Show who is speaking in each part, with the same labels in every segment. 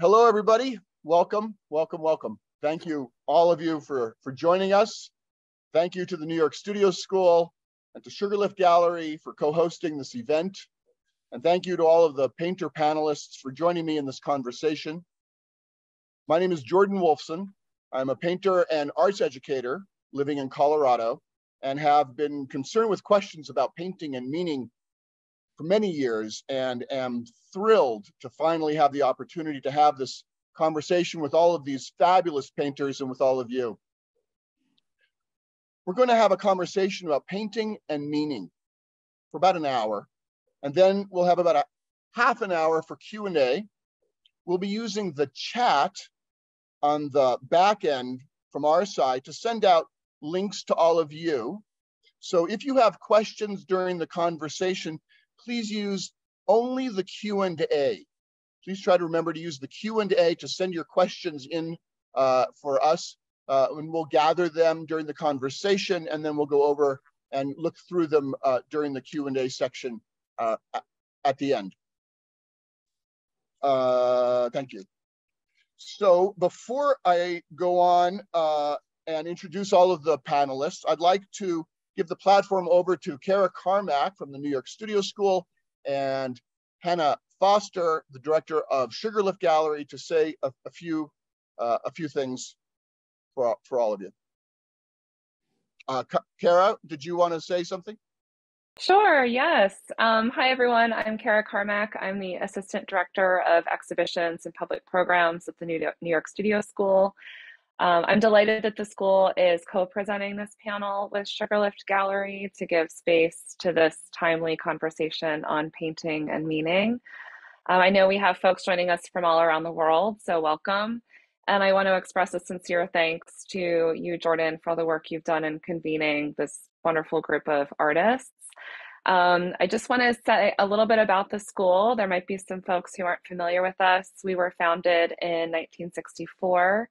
Speaker 1: hello, everybody. Welcome, welcome, welcome. Thank you, all of you, for, for joining us. Thank you to the New York Studio School and to Sugarlift Gallery for co-hosting this event. And thank you to all of the painter panelists for joining me in this conversation. My name is Jordan Wolfson. I'm a painter and arts educator living in Colorado and have been concerned with questions about painting and meaning for many years and am thrilled to finally have the opportunity to have this conversation with all of these fabulous painters and with all of you. We're going to have a conversation about painting and meaning for about an hour, and then we'll have about a half an hour for Q&A. We'll be using the chat on the back end from our side to send out links to all of you. So if you have questions during the conversation, please use only the Q&A. Please try to remember to use the Q&A to send your questions in uh, for us, uh, and we'll gather them during the conversation, and then we'll go over and look through them uh, during the Q&A section uh, at the end. Uh, thank you. So before I go on uh, and introduce all of the panelists, I'd like to give the platform over to Kara Carmack from the New York Studio School and Hannah Foster, the director of Sugarlift Gallery, to say a, a few uh, a few things for for all of you. Uh, Kara, did you want to say something?
Speaker 2: Sure, yes. Um, hi, everyone. I'm Kara Carmack. I'm the Assistant Director of Exhibitions and Public Programs at the New York Studio School. Um, I'm delighted that the school is co-presenting this panel with Sugarlift Gallery to give space to this timely conversation on painting and meaning. Um, I know we have folks joining us from all around the world, so welcome. And I want to express a sincere thanks to you, Jordan, for all the work you've done in convening this wonderful group of artists. Um, I just want to say a little bit about the school. There might be some folks who aren't familiar with us. We were founded in 1964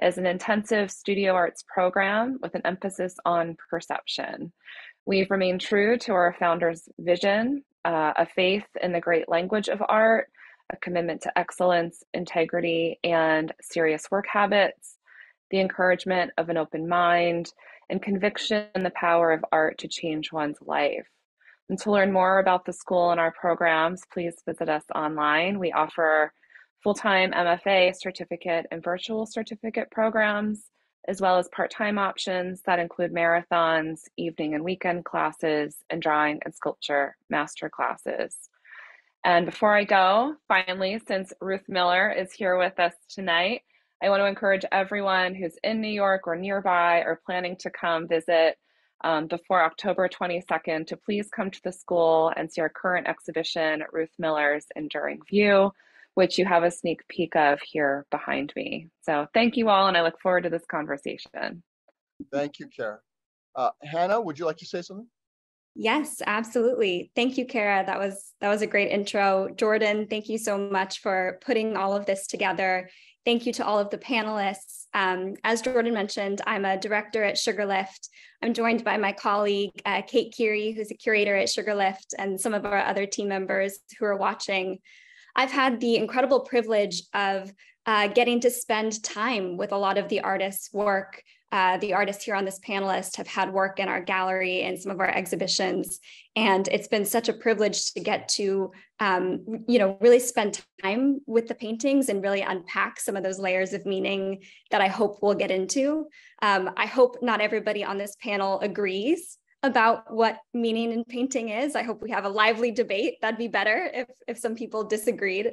Speaker 2: as an intensive studio arts program with an emphasis on perception. We've remained true to our founder's vision, uh, a faith in the great language of art, a commitment to excellence, integrity, and serious work habits, the encouragement of an open mind, and conviction in the power of art to change one's life. And to learn more about the school and our programs, please visit us online. We offer full-time MFA certificate and virtual certificate programs, as well as part-time options that include marathons, evening and weekend classes, and drawing and sculpture master classes. And before I go, finally, since Ruth Miller is here with us tonight, I want to encourage everyone who's in New York or nearby or planning to come visit um, before October 22nd to please come to the school and see our current exhibition, Ruth Miller's Enduring View which you have a sneak peek of here behind me. So thank you all, and I look forward to this conversation.
Speaker 1: Thank you, Kara. Uh, Hannah, would you like to say something?
Speaker 3: Yes, absolutely. Thank you, Kara. That was that was a great intro. Jordan, thank you so much for putting all of this together. Thank you to all of the panelists. Um, as Jordan mentioned, I'm a director at Sugarlift. I'm joined by my colleague, uh, Kate Keary, who's a curator at Sugarlift, and some of our other team members who are watching. I've had the incredible privilege of uh, getting to spend time with a lot of the artists' work. Uh, the artists here on this panelist have had work in our gallery and some of our exhibitions, and it's been such a privilege to get to, um, you know, really spend time with the paintings and really unpack some of those layers of meaning that I hope we'll get into. Um, I hope not everybody on this panel agrees about what meaning in painting is. I hope we have a lively debate. That'd be better if if some people disagreed.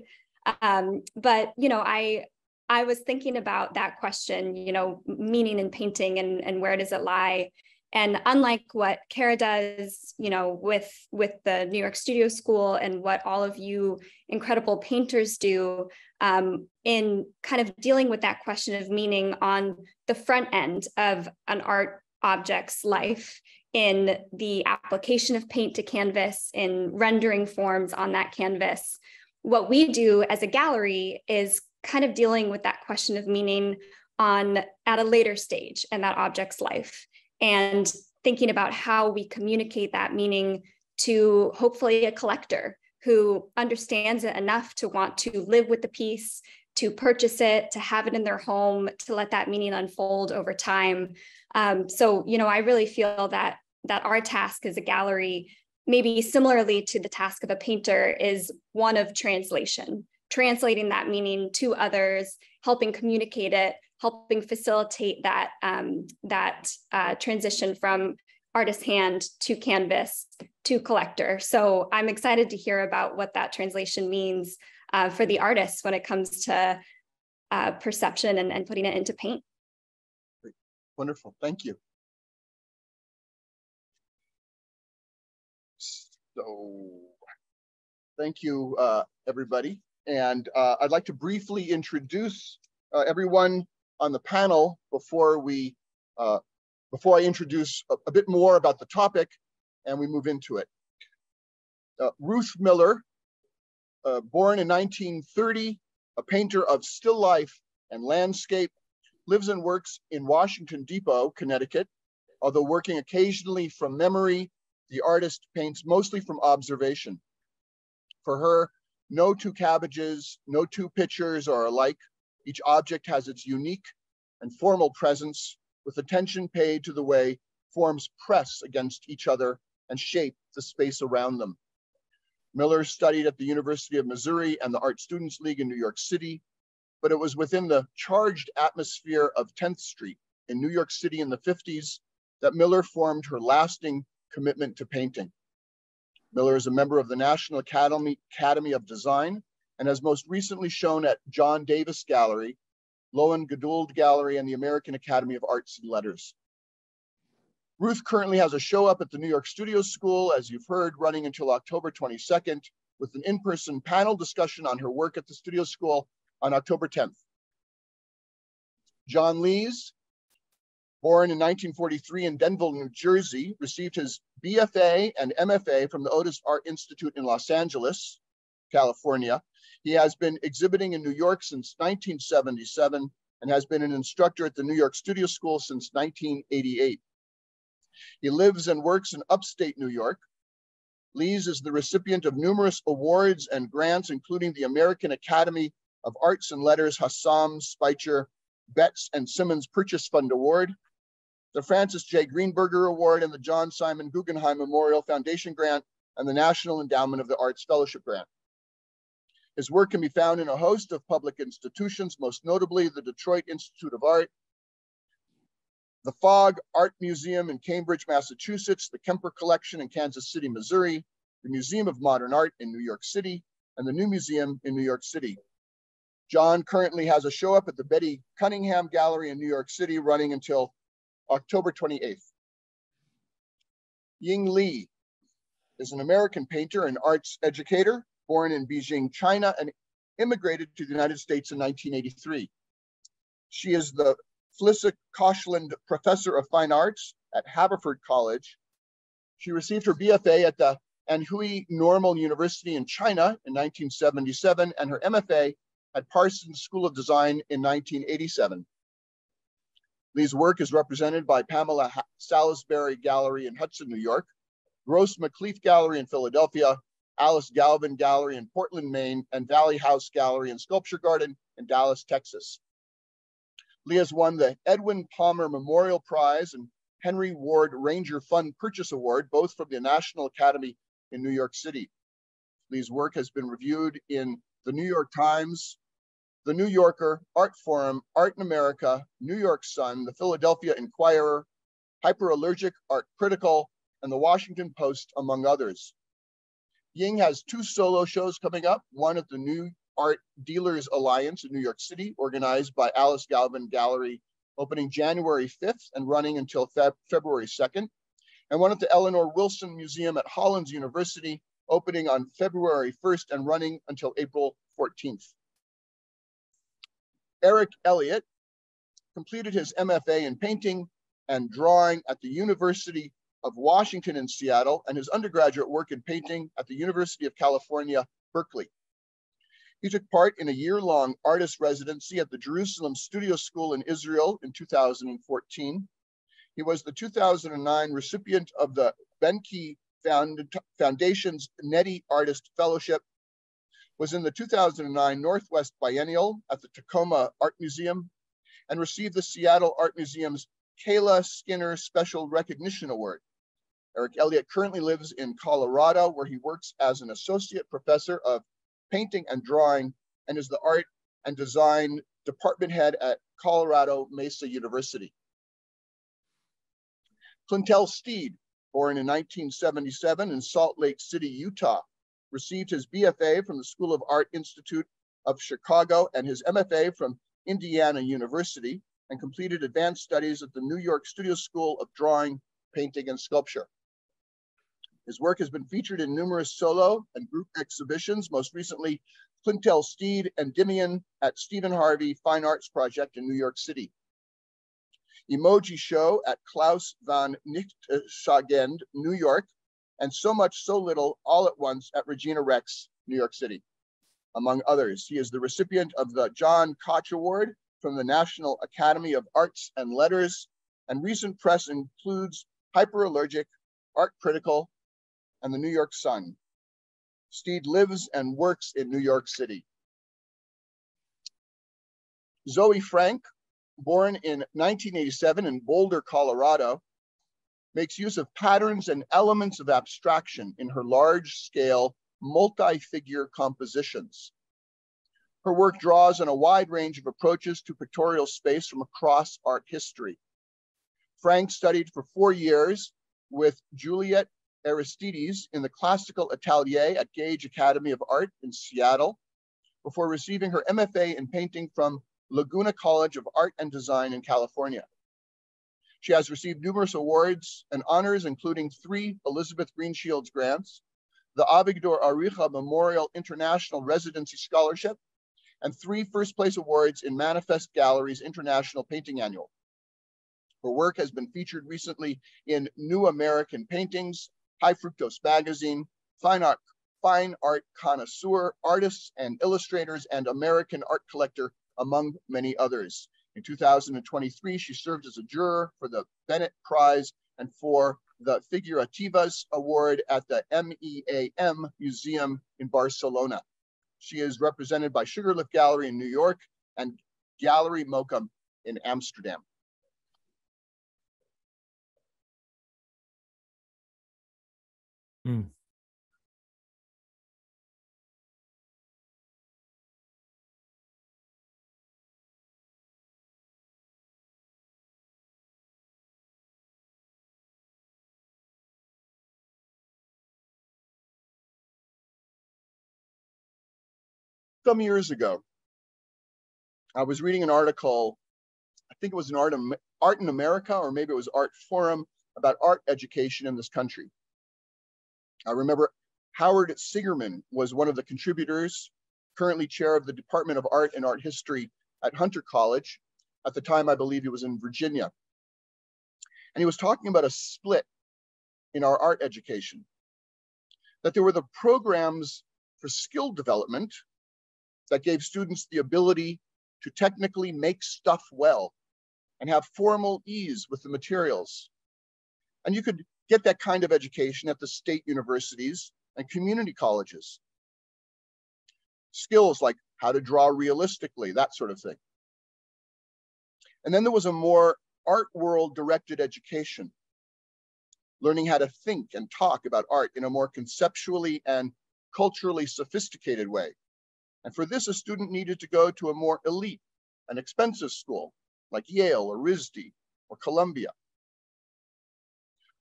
Speaker 3: Um, but you know, I I was thinking about that question, you know, meaning in painting and and where does it lie? And unlike what Kara does, you know, with with the New York Studio School and what all of you incredible painters do um, in kind of dealing with that question of meaning on the front end of an art object's life in the application of paint to canvas, in rendering forms on that canvas. What we do as a gallery is kind of dealing with that question of meaning on at a later stage in that object's life and thinking about how we communicate that meaning to hopefully a collector who understands it enough to want to live with the piece, to purchase it, to have it in their home, to let that meaning unfold over time. Um, so, you know, I really feel that that our task as a gallery, maybe similarly to the task of a painter, is one of translation, translating that meaning to others, helping communicate it, helping facilitate that um, that uh, transition from artist hand to canvas to collector. So I'm excited to hear about what that translation means uh, for the artists when it comes to uh, perception and, and putting it into paint.
Speaker 1: Wonderful, thank you. So, thank you, uh, everybody. And uh, I'd like to briefly introduce uh, everyone on the panel before we uh, before I introduce a, a, bit more about the topic and we move into it. Uh, Ruth Miller, uh, born in 1930, a painter of still life and landscape, lives and works in Washington Depot, Connecticut. Although working occasionally from memory, the artist paints mostly from observation. For her, no two cabbages, no two pictures are alike. Each object has its unique and formal presence with attention paid to the way forms press against each other and shape the space around them. Miller studied at the University of Missouri and the Art Students League in New York City, but it was within the charged atmosphere of 10th Street in New York City in the 50s that Miller formed her lasting commitment to painting. Miller is a member of the National Academy, Academy of Design and has most recently shown at John Davis Gallery Lohin Geduld Gallery, and the American Academy of Arts and Letters. Ruth currently has a show up at the New York Studio School, as you've heard, running until October 22nd, with an in-person panel discussion on her work at the Studio School on October 10th. John Lees, born in 1943 in Denville, New Jersey, received his BFA and MFA from the Otis Art Institute in Los Angeles, California, he has been exhibiting in New York since 1977 and has been an instructor at the New York Studio School since 1988. He lives and works in upstate New York. Lees is the recipient of numerous awards and grants, including the American Academy of Arts and Letters Hassam Speicher Betts and Symons Purchase Fund Award, the Francis J. Greenburger Award, and the John Simon Guggenheim Memorial Foundation Grant, and the National Endowment of the Arts Fellowship Grant. His work can be found in a host of public institutions, most notably the Detroit Institute of Art, the Fogg Art Museum in Cambridge, Massachusetts, the Kemper Collection in Kansas City, Missouri, the Museum of Modern Art in New York City, and the New Museum in New York City. John currently has a show up at the Betty Cunningham Gallery in New York City running until October 28th. Ying Li is an American painter and arts educator born in Beijing, China, and immigrated to the United States in 1983. She is the Flissick Koshland Professor of Fine Arts at Haverford College. She received her BFA at the Anhui Normal University in China in 1977 and her MFA at Parsons School of Design in 1987. Li's work is represented by Pamela Salisbury Gallery in Hudson, New York, Gross McCleaf Gallery in Philadelphia, Alice Gauvin Gallery in Portland, Maine, and Valley House Gallery and Sculpture Garden in Dallas, Texas. Li has won the Edwin Palmer Memorial Prize and Henry Ward Ranger Fund Purchase Award, both from the National Academy in New York City. Li's work has been reviewed in the New York Times, the New Yorker, Art Forum, Art in America, New York Sun, the Philadelphia Inquirer, Hyperallergic, Art Critical, and the Washington Post, among others. Ying has two solo shows coming up, one at the New Art Dealers Alliance in New York City, organized by Alice Gauvin Gallery, opening January 5th and running until Feb February 2nd, and one at the Eleanor Wilson Museum at Hollins University, opening on February 1st and running until April 14th. Eric Elliott completed his MFA in painting and drawing at the University of Washington in Seattle and his undergraduate work in painting at the University of California, Berkeley. He took part in a year-long artist residency at the Jerusalem Studio School in Israel in 2014. He was the 2009 recipient of the Behnke Foundation's Neddy Artist Fellowship. Was in the 2009 Northwest Biennial at the Tacoma Art Museum and received the Seattle Art Museum's Kayla Skinner Special Recognition Award. Eric Elliott currently lives in Colorado, where he works as an associate professor of painting and drawing and is the art and design department head at Colorado Mesa University. Clintel Steed, born in 1977 in Salt Lake City, Utah, received his BFA from the School of Art Institute of Chicago and his MFA from Indiana University and completed advanced studies at the New York Studio School of Drawing, Painting, and Sculpture. His work has been featured in numerous solo and group exhibitions, most recently Clintel Steed and Dimian at Steven Harvey Fine Arts Project in New York City. Emoji Show at Klaus von Nichtssagend, New York, and So Much So Little All at Once at Regina Rex, New York City, among others. He is the recipient of the John Koch Award from the National Academy of Arts and Letters, and recent press includes Hyperallergic, Art Critical, and the New York Sun. Steed lives and works in New York City. Zoey Frank, born in 1987 in Boulder, Colorado, makes use of patterns and elements of abstraction in her large scale, multi figure compositions. Her work draws on a wide range of approaches to pictorial space from across art history. Frank studied for four years with Juliet Aristides in the Classical Atelier at Gage Academy of Art in Seattle before receiving her MFA in painting from Laguna College of Art and Design in California. She has received numerous awards and honors, including three Elizabeth Greenshields grants, the Avigdor Arikha Memorial International Residency Scholarship, and three first place awards in Manifest Gallery's International Painting Annual. Her work has been featured recently in New American Paintings, High Fructose Magazine, Fine Art, Fine Art Connoisseur, Artists and Illustrators, and American Art Collector, among many others. In 2023, she served as a juror for the Bennett Prize and for the Figurativas Award at the MEAM Museum in Barcelona. She is represented by Sugarlift Gallery in New York and Gallery Mokum in Amsterdam.
Speaker 4: Mm.
Speaker 1: Some years ago, I was reading an article, I think it was an Art, Art in America, or maybe it was Art Forum, about art education in this country. I remember Howard Singerman was one of the contributors, currently chair of the Department of Art and Art History at Hunter College. At the time, I believe he was in Virginia. And he was talking about a split in our art education, that there were the programs for skill development that gave students the ability to technically make stuff well and have formal ease with the materials. And you could get that kind of education at the state universities and community colleges. Skills like how to draw realistically, that sort of thing. And then there was a more art world directed education, learning how to think and talk about art in a more conceptually and culturally sophisticated way. And for this, a student needed to go to a more elite and expensive school like Yale or RISD or Columbia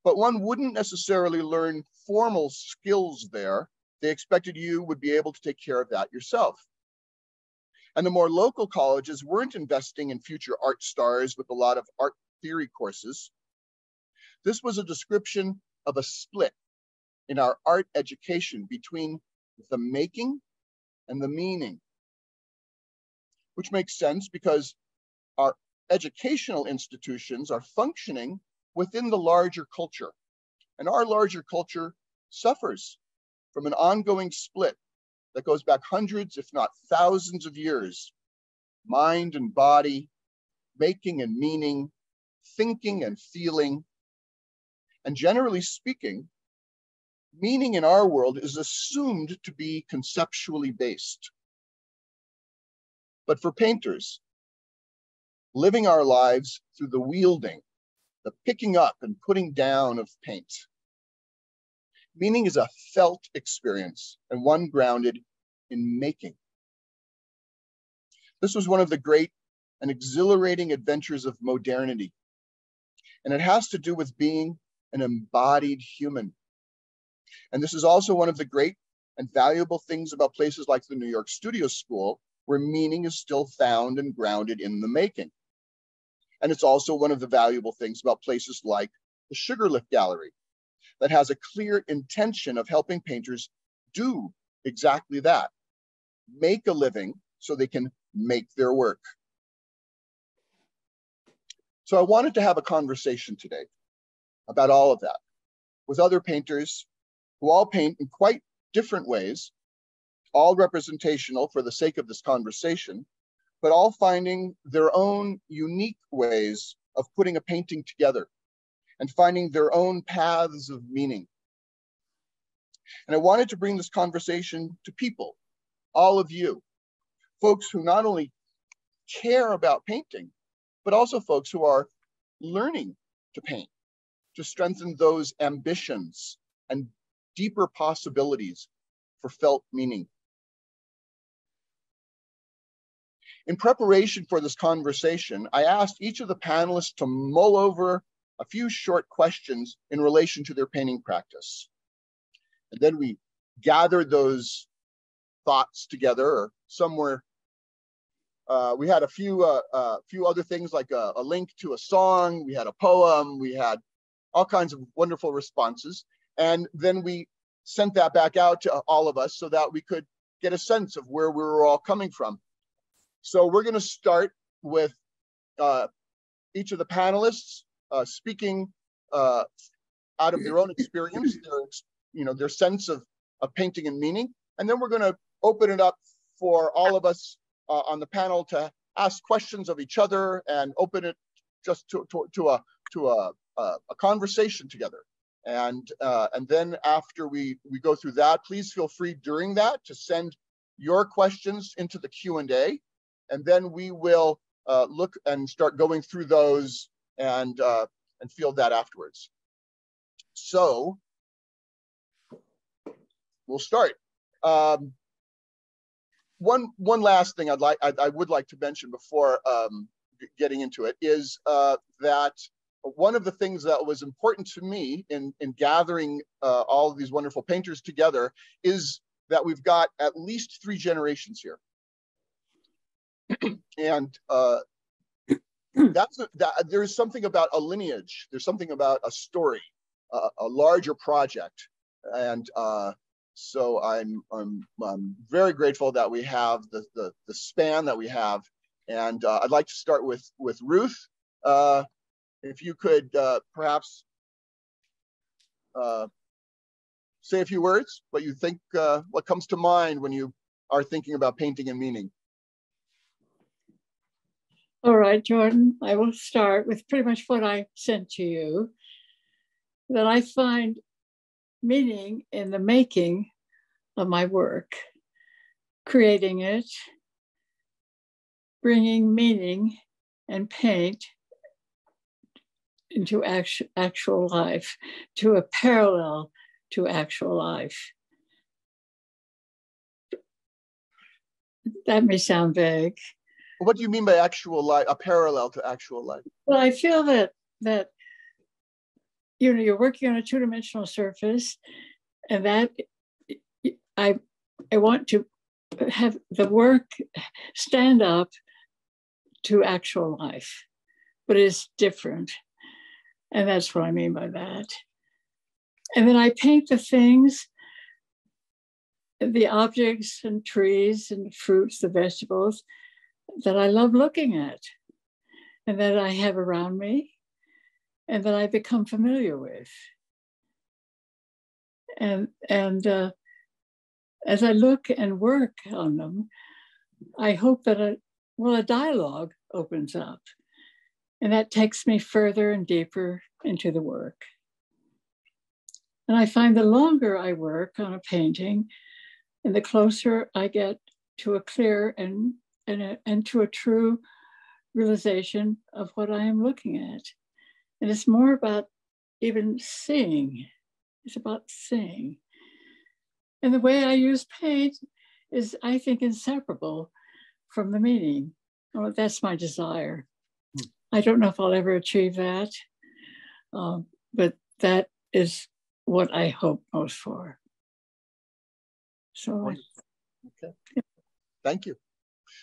Speaker 1: but one wouldn't necessarily learn formal skills there. They expected you would be able to take care of that yourself. And the more local colleges weren't investing in future art stars with a lot of art theory courses. This was a description of a split in our art education between the making and the meaning, which makes sense because our educational institutions are functioning within the larger culture. And our larger culture suffers from an ongoing split that goes back hundreds, if not thousands of years. Mind and body, making and meaning, thinking and feeling. And generally speaking, meaning in our world is assumed to be conceptually based. But for painters, living our lives through the wielding, the picking up and putting down of paint. Meaning is a felt experience and one grounded in making. This was one of the great and exhilarating adventures of modernity. And it has to do with being an embodied human. And this is also one of the great and valuable things about places like the New York Studio School, where meaning is still found and grounded in the making. And it's also one of the valuable things about places like the Sugarlift Gallery that has a clear intention of helping painters do exactly that make a living so they can make their work. So I wanted to have a conversation today about all of that with other painters who all paint in quite different ways, all representational for the sake of this conversation, but all finding their own unique ways of putting a painting together and finding their own paths of meaning. And I wanted to bring this conversation to people, all of you, folks who not only care about painting, but also folks who are learning to paint, to strengthen those ambitions and deeper possibilities for felt meaning. In preparation for this conversation, I asked each of the panelists to mull over a few short questions in relation to their painting practice. And then we gathered those thoughts together, or somewhere. Uh, we had a few, uh, uh, few other things like a, a link to a song. We had a poem. We had all kinds of wonderful responses. And then we sent that back out to all of us so that we could get a sense of where we were all coming from. So we're going to start with uh, each of the panelists uh, speaking uh, out of their own experience, their you know their sense of of painting and meaning, and then we're going to open it up for all of us uh, on the panel to ask questions of each other and open it just to to, to a to a, a, a conversation together. And uh, and then after we we go through that, please feel free during that to send your questions into the Q and A, and then we will uh, look and start going through those and uh, and field that afterwards. So we'll start. Um, one one last thing I'd like I, I would like to mention before um, getting into it is uh, that one of the things that was important to me in in gathering uh, all of these wonderful painters together is that we've got at least three generations here. And uh, that's a, that there's something about a lineage. There's something about a story uh, a larger project. And uh, so I'm, I'm i'm very grateful that we have the the, the span that we have. And uh, i'd like to start with with ruth. Uh, if you could uh, perhaps uh, say a few words what you think what comes to mind when you are thinking about painting and meaning.
Speaker 5: All right, Jordan, I will start with pretty much what I sent to you. That I find meaning in the making of my work, creating it, bringing meaning and paint into actual, actual life, to a parallel to actual life. That may sound vague,
Speaker 1: what do you mean by actual life, a parallel to actual life?
Speaker 5: Well, I feel that that you know you're working on a two-dimensional surface, and that I I want to have the work stand up to actual life, but it's different. And that's what I mean by that. And then I paint the things, the objects and trees and fruits, the vegetables, that I love looking at and that I have around me and that I become familiar with. And, and uh, as I look and work on them, I hope that a, well, a dialogue opens up. And that takes me further and deeper into the work. And I find the longer I work on a painting, and the closer I get to a clear and and, a, and to a true realization of what I am looking at. And it's more about even seeing. It's about seeing. And the way I use paint is, I think, inseparable from the meaning. Oh, that's my desire. I don't know if I'll ever achieve that, uh, but that is what I hope most for. So,
Speaker 1: okay. Thank you.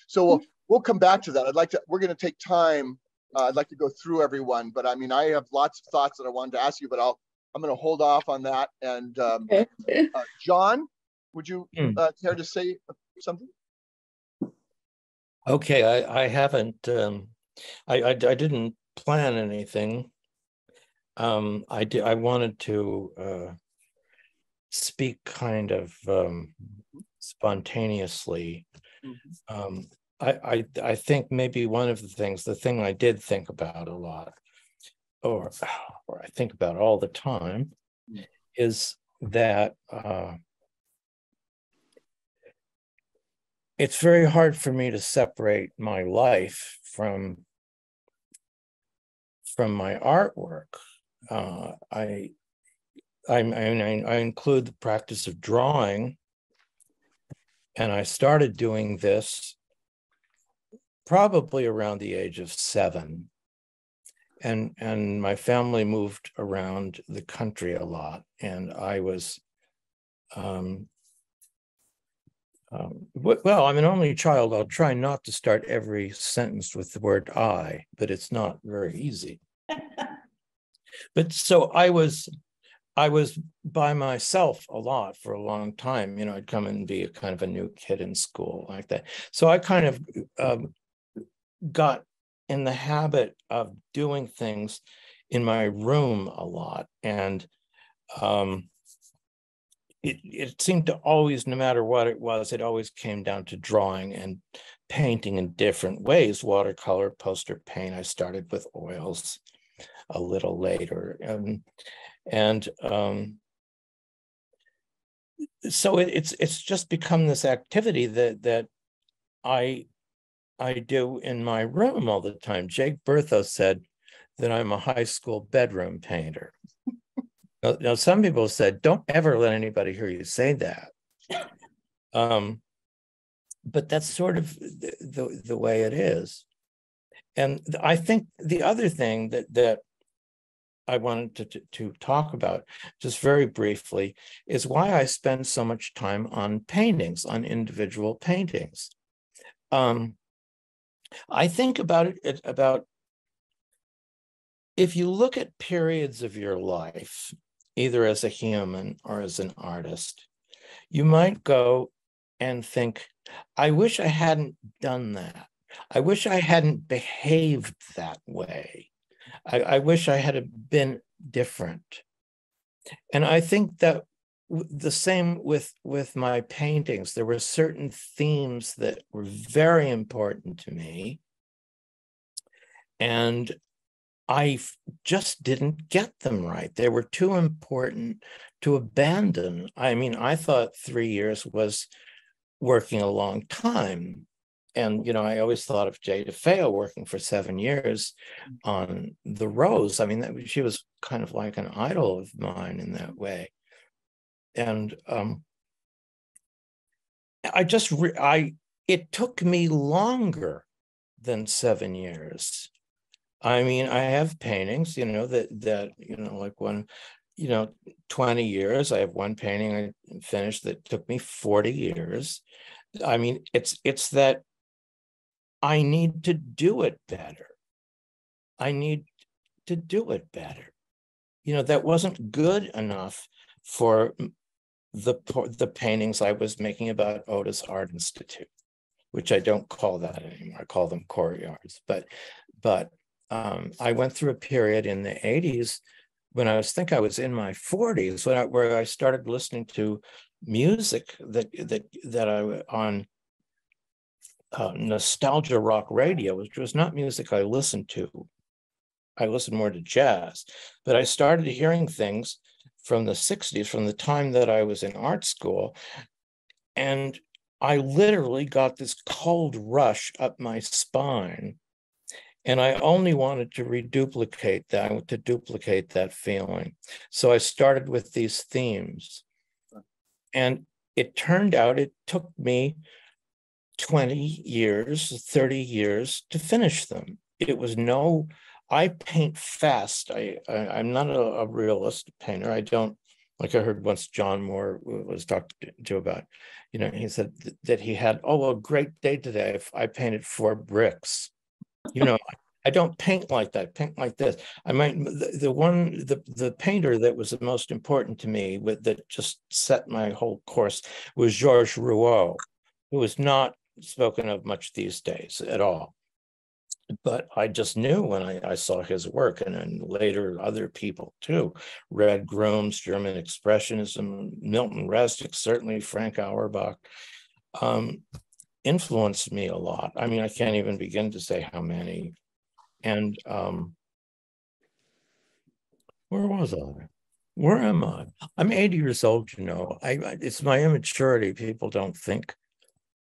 Speaker 1: So we'll, we'll come back to that. I'd like to, we're going to take time. Uh, I'd like to go through everyone, but I mean, I have lots of thoughts that I wanted to ask you, but I'll, I'm going to hold off on that. And um, uh, John, would you hmm. uh, care to say something?
Speaker 4: Okay, I, I haven't, um, I, I, I didn't plan anything. Um, I did, I wanted to uh, speak kind of um, spontaneously. Mm-hmm. Um, I, I I think maybe one of the things, the thing I did think about a lot, or or I think about all the time, mm. is that uh, it's very hard for me to separate my life from from my artwork. Uh, I I, I, I include the practice of drawing, and I started doing this probably around the age of seven. And, and my family moved around the country a lot. And I was, um, um, well, I'm an only child. I'll try not to start every sentence with the word I, but it's not very easy. but so I was I was by myself a lot for a long time. You know, I'd come and be a kind of a new kid in school like that. So I kind of um, got in the habit of doing things in my room a lot. And um, it, it seemed to always, no matter what it was, it always came down to drawing and painting in different ways watercolor, poster paint. I started with oils a little later. Um, and um, so it, it's it's just become this activity that that I I do in my room all the time. Jake Berthot said that I'm a high school bedroom painter. now, now, some people said, don't ever let anybody hear you say that. Um, but that's sort of the, the, the way it is. And I think the other thing that that I wanted to, to, to, talk about just very briefly is why I spend so much time on paintings, on individual paintings. Um, I think about it about if you look at periods of your life, either as a human or as an artist, you might go and think, I wish I hadn't done that. I wish I hadn't behaved that way. I, I wish I had been different. And I think that the same with with my paintings. There were certain themes that were very important to me. And i just didn't get them right. They were too important to abandon. I mean i thought 3 years was working a long time and you know i always thought of jay defeo working for seven years on the rose i mean that, she was kind of like an idol of mine in that way and um, I just re- I it took me longer than seven years. I mean, I have paintings, you know, that that you know, like one, you know, twenty years. I have one painting I finished that took me forty years. I mean, it's it's that I need to do it better. I need to do it better. You know, that wasn't good enough for the the paintings I was making about Otis Art Institute, which I don't call that anymore. I call them courtyards. But but um, I went through a period in the 80s when I was think I was in my 40s when I, where I started listening to music that that that I on uh, nostalgia rock radio, which was not music I listened to. I listened more to jazz, but I started hearing things from the 60s, from the time that I was in art school. And I literally got this cold rush up my spine. And I only wanted to reduplicate that, I wanted to duplicate that feeling. So I started with these themes. And it turned out it took me 20 years, 30 years to finish them. It was no, I paint fast. I, I am not a, a, realist painter. I don't like I heard once John Moore was talked to about, you know, he said th- that he had, oh, a great day today. If I painted four bricks. You know, I don't paint like that. I paint like this. I might the, the one the the painter that was the most important to me with that just set my whole course was Georges Rouault, who was not spoken of much these days at all. But I just knew when I, I saw his work, and then later other people too, Red Grooms, German Expressionism, Milton Resnick, certainly Frank Auerbach, um, influenced me a lot. I mean, I can't even begin to say how many. And um, where was I? Where am I? I'm 80 years old, you know. I, it's my immaturity. People don't think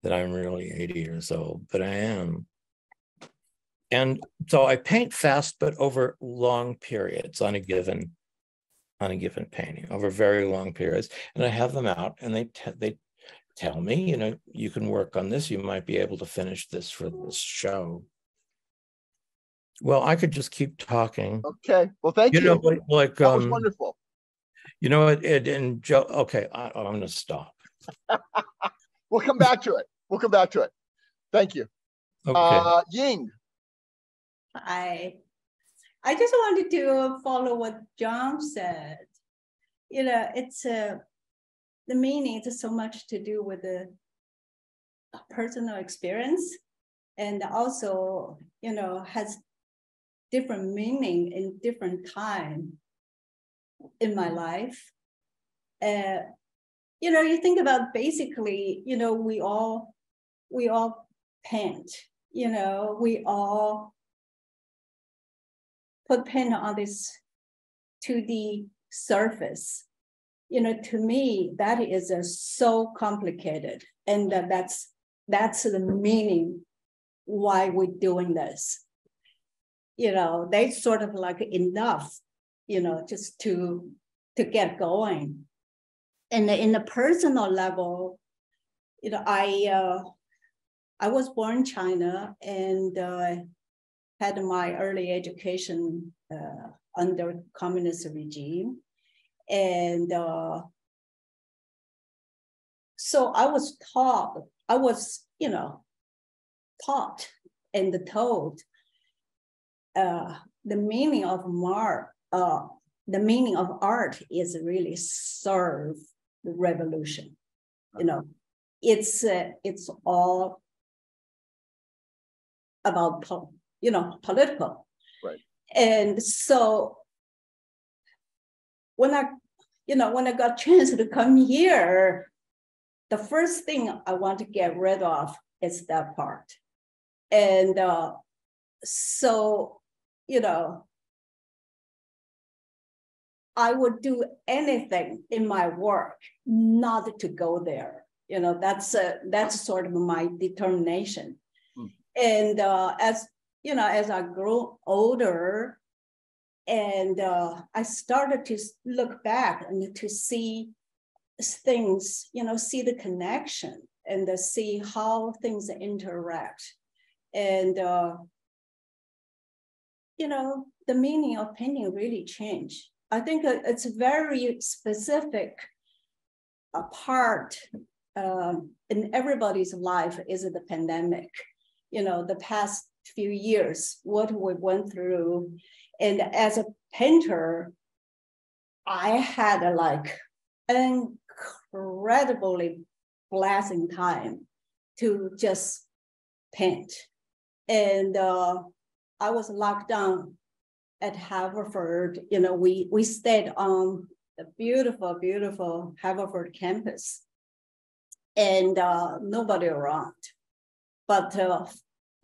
Speaker 4: that I'm really 80 years old, but I am. And so I paint fast, but over long periods on a given on a given painting, over very long periods. And I have them out and they they tell me, you know, you can work on this. You might be able to finish this for this show. Well, I could just keep talking.
Speaker 1: Okay. Well, thank you.
Speaker 4: You know, like, like
Speaker 1: that
Speaker 4: um,
Speaker 1: wonderful.
Speaker 4: You know, it, it and Joe. Okay, I, I'm going to stop.
Speaker 1: we'll come back to it. We'll come back to it. Thank you.
Speaker 4: Okay.
Speaker 1: Uh, Ying.
Speaker 6: I I just wanted to follow what John said. You know, it's a uh, the meaning is so much to do with the personal experience and also you know has different meaning in different time in my life uh, you know you think about basically you know we all we all paint, you know, we all put paint on this 2D surface. You know, to me, that is uh, so complicated. And uh, that's that's the meaning why we're doing this. You know, they sort of like enough, you know, just to to get going. And in the personal level, you know, I uh, I was born in China and uh, had my early education uh, under communist regime. And uh, so I was taught, I was, you know, taught and told uh, the meaning of mar, uh, the meaning of art is really serve the revolution. You know, it's uh, it's all about you know political
Speaker 1: right.
Speaker 6: And so when i you know when i got chance to come here the first thing i want to get rid of is that part. And uh, so you know i would do anything in my work not to go there. You know that's a, that's sort of my determination and uh, as you know, as I grew older, and uh, I started to look back and to see things, you know, see the connection and see how things interact. And, uh, you know, the meaning of painting really changed. I think it's a very specific a part um, in everybody's life is the pandemic you know, the past few years, what we went through. And as a painter, I had a like incredibly blessing time to just paint. And uh, I was locked down at Haverford. You know, we we stayed on the beautiful, beautiful Haverford campus, and uh, nobody around. But uh,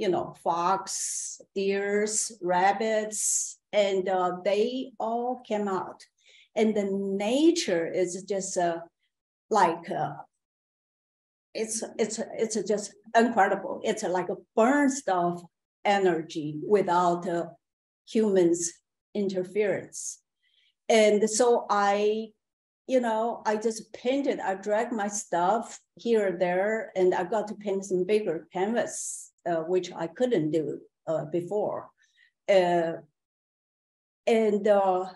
Speaker 6: you know, fox, deers, rabbits, and uh, they all came out. and the nature is just uh, like uh, it's it's it's just incredible. It's like a burst of energy without uh, humans interference, and so I, you know, I just painted. I dragged my stuff here there, and I got to paint some bigger canvas, which I couldn't do uh, before, uh, and uh,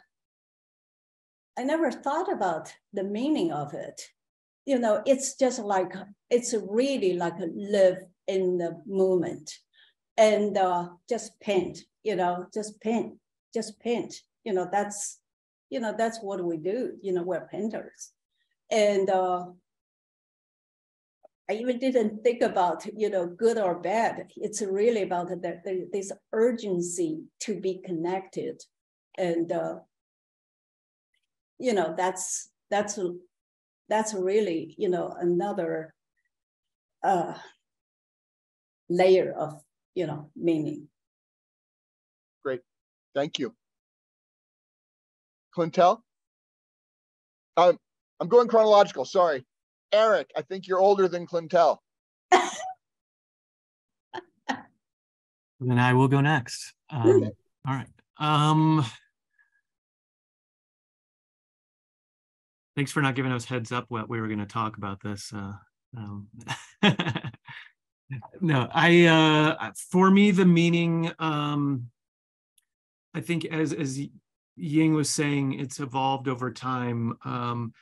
Speaker 6: I never thought about the meaning of it. You know, it's just like, it's really like a live in the moment and uh, just paint, you know, just paint, just paint. You know, that's, you know, that's what we do. You know, we're painters. And uh, I even didn't think about, you know, good or bad. It's really about the, the, this urgency to be connected. And uh, you know that's that's that's really you know another uh, layer of you know meaning.
Speaker 1: Great. Thank you. Clintel um, i'm going chronological. Sorry eric i think you're older than clintel
Speaker 7: then i will go next um, all right um thanks for not giving us heads up what we were going to talk about this. Uh, um, no, I uh, for me the meaning. Um, I think as as Ying was saying, it's evolved over time. Um,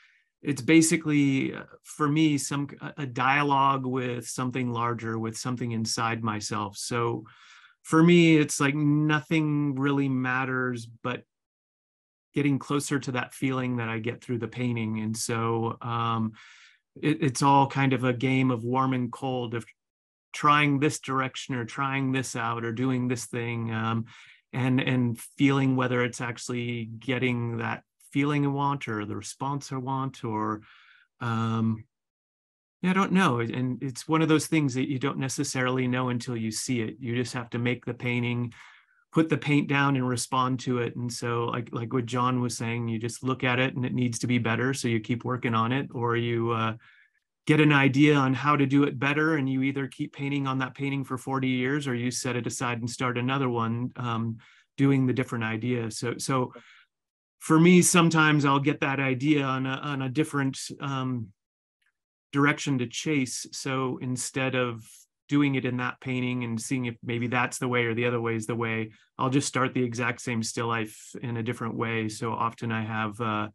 Speaker 7: it's basically uh, for me some a dialogue with something larger, with something inside myself. So for me, it's like nothing really matters but getting closer to that feeling that I get through the painting. And so um, it, it's all kind of a game of warm and cold of trying this direction or trying this out or doing this thing um, and and feeling whether it's actually getting that feeling I want or the response I want or um, yeah, I don't know. And it's one of those things that you don't necessarily know until you see it. You just have to make the painting, put the paint down and respond to it and so like like what john was saying you just look at it and it needs to be better so you keep working on it or you uh, get an idea on how to do it better and you either keep painting on that painting for 40 years or you set it aside and start another one um, doing the different idea so so for me sometimes i'll get that idea on a, on a different um, direction to chase. So instead of doing it in that painting and seeing if maybe that's the way or the other way is the way i'll just start the exact same still life in a different way. So often i have uh,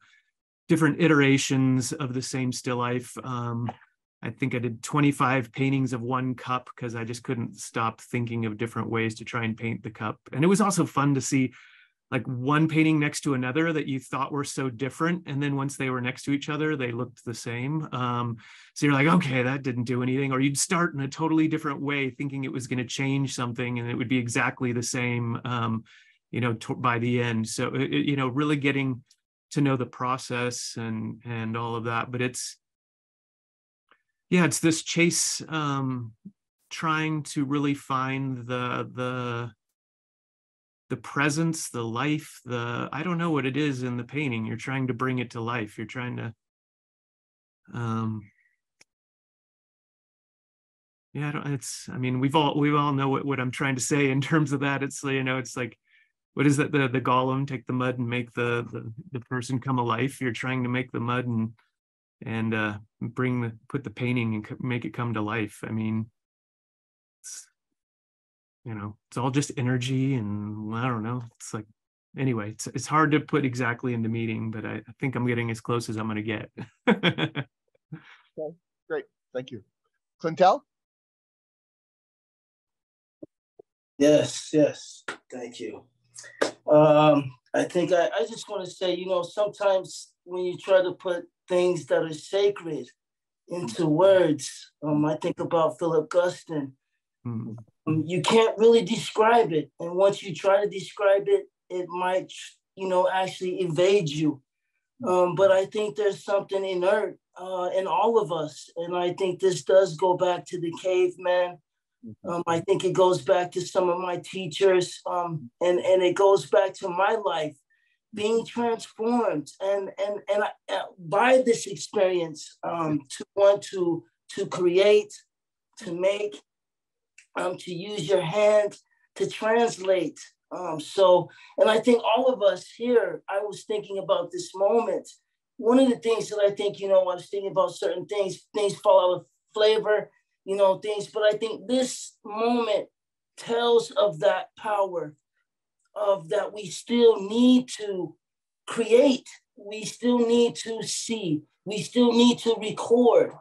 Speaker 7: different iterations of the same still life. Um, i think i did 25 paintings of one cup because i just couldn't stop thinking of different ways to try and paint the cup. And it was also fun to see like one painting next to another that you thought were so different and then once they were next to each other they looked the same. Um, so you're like okay that didn't do anything. Or you'd start in a totally different way thinking it was going to change something and it would be exactly the same um, you know to, by the end. So it, you know really getting to know the process and and all of that but it's yeah it's this chase um trying to really find the the the presence, the life, the I don't know what it is in the painting. You're trying to bring it to life. You're trying to um yeah, I don't, it's I mean, we've all we all know what, what I'm trying to say in terms of that. It's you know, it's like what is that the the golem take the mud and make the the, the person come alive. You're trying to make the mud and and uh bring the put the painting and make it come to life. I mean, you know it's all just energy and i don't know. It's like anyway it's, it's hard to put exactly into meeting but I, I think i'm getting as close as i'm going to get. Okay
Speaker 1: great. Thank you. Clintel
Speaker 8: yes yes. Thank you. Um i think i, I just want to say you know sometimes when you try to put things that are sacred into words um i think about philip guston. Mm-hmm you can't really describe it. And once you try to describe it, it might, you know, actually evade you. Um, but I think there's something inert uh, in all of us. And I think this does go back to the caveman. Um, I think it goes back to some of my teachers. Um, and, and it goes back to my life. being transformed and and and uh, by this experience um, to want to to create to make um, to use your hand to translate. Um, so and i think all of us here i was thinking about this moment. One of the things that i think you know i was thinking about certain things things fall out of flavor you know things but i think this moment tells of that power of that we still need to create, we still need to see, we still need to record.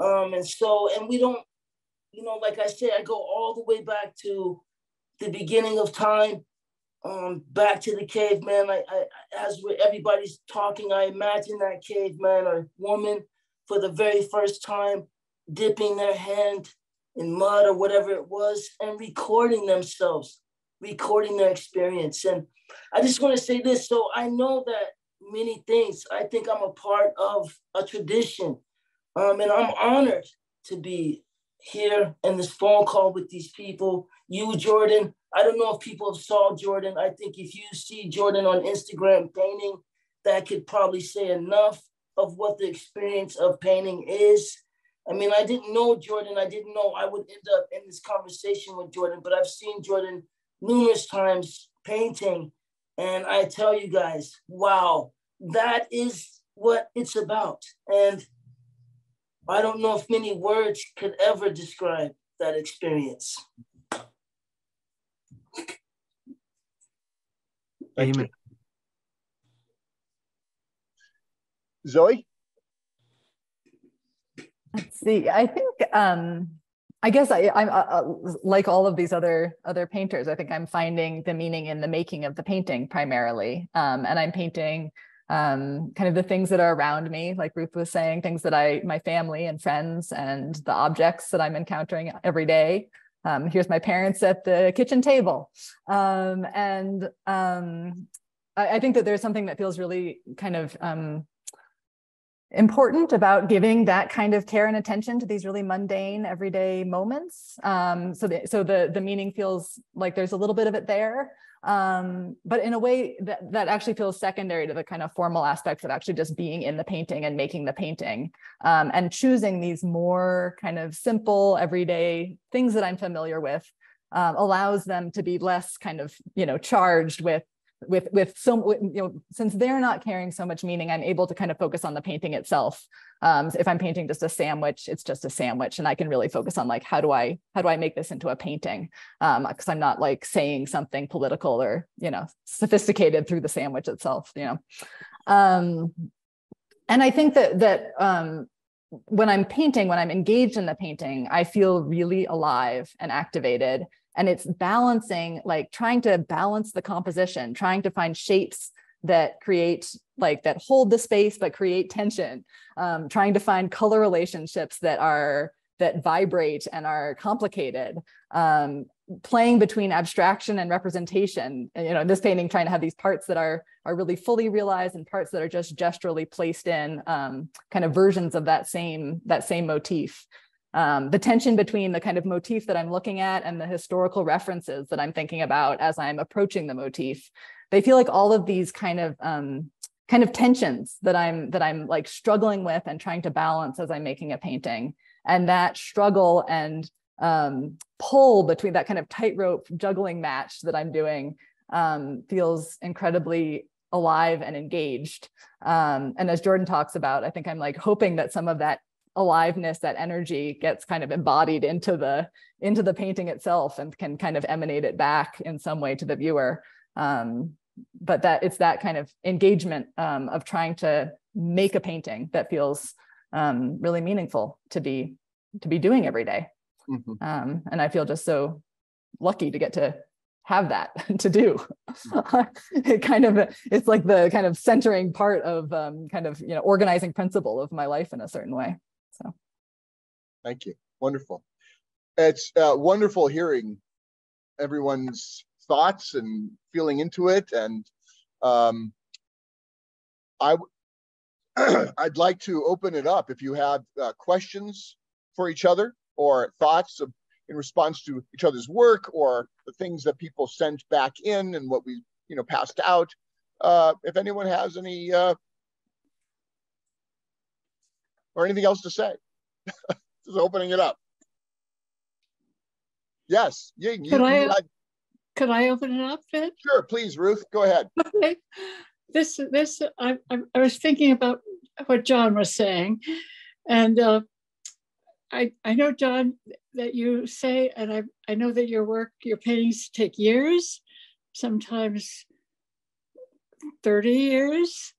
Speaker 8: Um, and so, and we don't, you know, like I said, I go all the way back to the beginning of time, um, back to the caveman. I, I, as everybody's talking, I imagine that caveman or woman for the very first time dipping their hand in mud or whatever it was and recording themselves recording their experience. And I just want to say this. So I know that many things, I think I'm a part of a tradition. Um, and I'm honored to be here in this phone call with these people. You, Jordan, I don't know if people have saw Jordan. I think if you see Jordan on Instagram painting, that could probably say enough of what the experience of painting is. I mean, I didn't know Jordan. I didn't know I would end up in this conversation with Jordan, but I've seen Jordan numerous times painting. And I tell you guys, wow, that is what it's about. And I don't know if many words could ever describe that experience.
Speaker 7: Amen.
Speaker 1: Zoey?
Speaker 9: Let's see. I think um, I guess I, I'm uh, uh, like all of these other other painters. I think I'm finding the meaning in the making of the painting primarily, um, and I'm painting um, kind of the things that are around me, like Ruth was saying, things that I, my family and friends, and the objects that I'm encountering every day. Um, here's my parents at the kitchen table, um, and um, I, I, think that there's something that feels really kind of um, important about giving that kind of care and attention to these really mundane everyday moments. Um, so the, so the, the meaning feels like there's a little bit of it there, um, but in a way that, that actually feels secondary to the kind of formal aspects of actually just being in the painting and making the painting um, and choosing these more kind of simple everyday things that I'm familiar with um, allows them to be less kind of, you know, charged with with with so you know since they're not carrying so much meaning i'm able to kind of focus on the painting itself. Um, so if i'm painting just a sandwich it's just a sandwich and i can really focus on like how do i how do i make this into a painting? Because um, i'm not like saying something political or you know sophisticated through the sandwich itself you know? Um, and i think that that um, when i'm painting when i'm engaged in the painting i feel really alive and activated and it's balancing like trying to balance the composition trying to find shapes that create like that hold the space but create tension um, trying to find color relationships that are that vibrate and are complicated. Um, playing between abstraction and representation. And, you know in this painting trying to have these parts that are are really fully realized and parts that are just gesturally placed in um, kind of versions of that same that same motif um, the tension between the kind of motif that I'm looking at and the historical references that I'm thinking about as I'm approaching the motif. They feel like all of these kind of um, kind of tensions that I'm that I'm like struggling with and trying to balance as I'm making a painting. And that struggle and um, pull between that kind of tightrope juggling match that I'm doing um, feels incredibly alive and engaged. Um, and as Jordan talks about, I think I'm like hoping that some of that aliveness that energy gets kind of embodied into the into the painting itself and can kind of emanate it back in some way to the viewer um, but that it's that kind of engagement um, of trying to make a painting that feels um, really meaningful to be to be doing every day. Mm-hmm. Um, and i feel just so lucky to get to have that to do it kind of it's like the kind of centering part of um, kind of you know organizing principle of my life in a certain way so
Speaker 1: thank you. Wonderful. It's uh, wonderful hearing everyone's thoughts and feeling into it. And um, I, I'd like to open it up if you have uh, questions for each other or thoughts of, in response to each other's work or the things that people sent back in and what we you know passed out. uh, if anyone has any uh, or anything else to say. Just opening it up. Yes, Ying, you,
Speaker 5: Could I,
Speaker 1: had,
Speaker 5: could I open it up
Speaker 1: sure, please, Ruth, go ahead.
Speaker 5: Okay. This, this, I, I, I was thinking about what John was saying. And uh, I, I know, John, that you say, and I, I know that your work, your paintings take years, sometimes 30 years.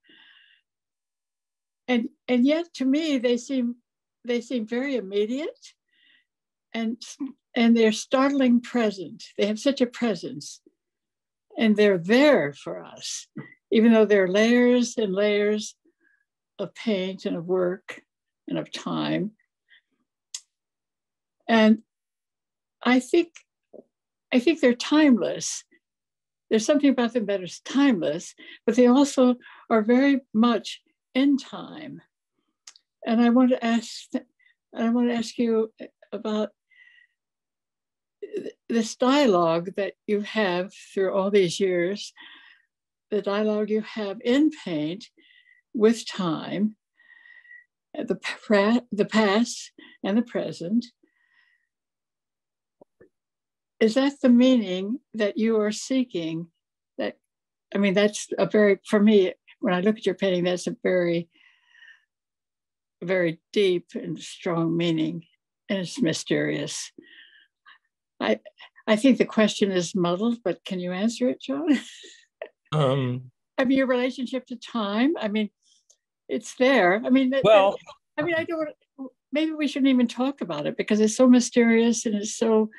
Speaker 5: And, and yet to me, they seem, they seem very immediate and, and they're startling present. They have such a presence and they're there for us, even though they're layers and layers of paint and of work and of time. And I think I think they're timeless. There's something about them that is timeless, but they also are very much in time. And I want to ask I want to ask you about this dialogue that you have through all these years, the dialogue you have in paint with time, the, the past and the present. Is that the meaning that you are seeking? That, I mean, that's a very, for me, when I look at your painting, that's a very, very deep and strong meaning, and it's mysterious. I, I think the question is muddled, but can you answer it, John?
Speaker 4: Um,
Speaker 5: I mean, your relationship to time. I mean, it's there. I mean,
Speaker 4: well,
Speaker 5: I mean, I don't. Maybe we shouldn't even talk about it because it's so mysterious and it's so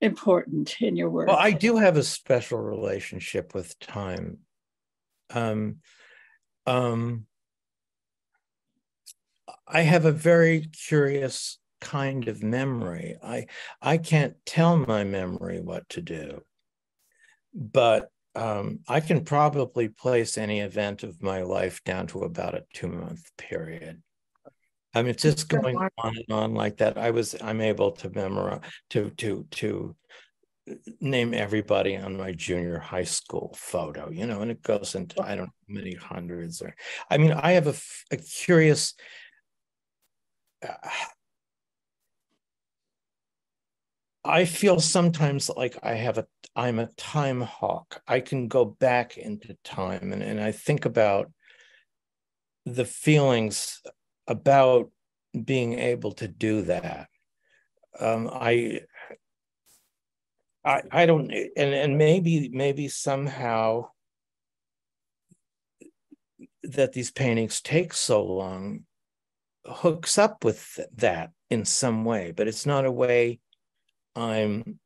Speaker 5: important in your work.
Speaker 4: Well, I do have a special relationship with time. Um, um, I have a very curious kind of memory. I I can't tell my memory what to do, but um, I can probably place any event of my life down to about a two month period. I mean, it's just going on and on like that. I was I'm able to memorize to to to name everybody on my junior high school photo, you know, and it goes into I don't know many hundreds or I mean, I have a, a curious. Uh, I feel sometimes like I have a I'm a time hawk. I can go back into time and, and I think about the feelings about being able to do that. Um, I I I don't and and maybe maybe somehow that these paintings take so long hooks up with that in some way, but it's not a way I'm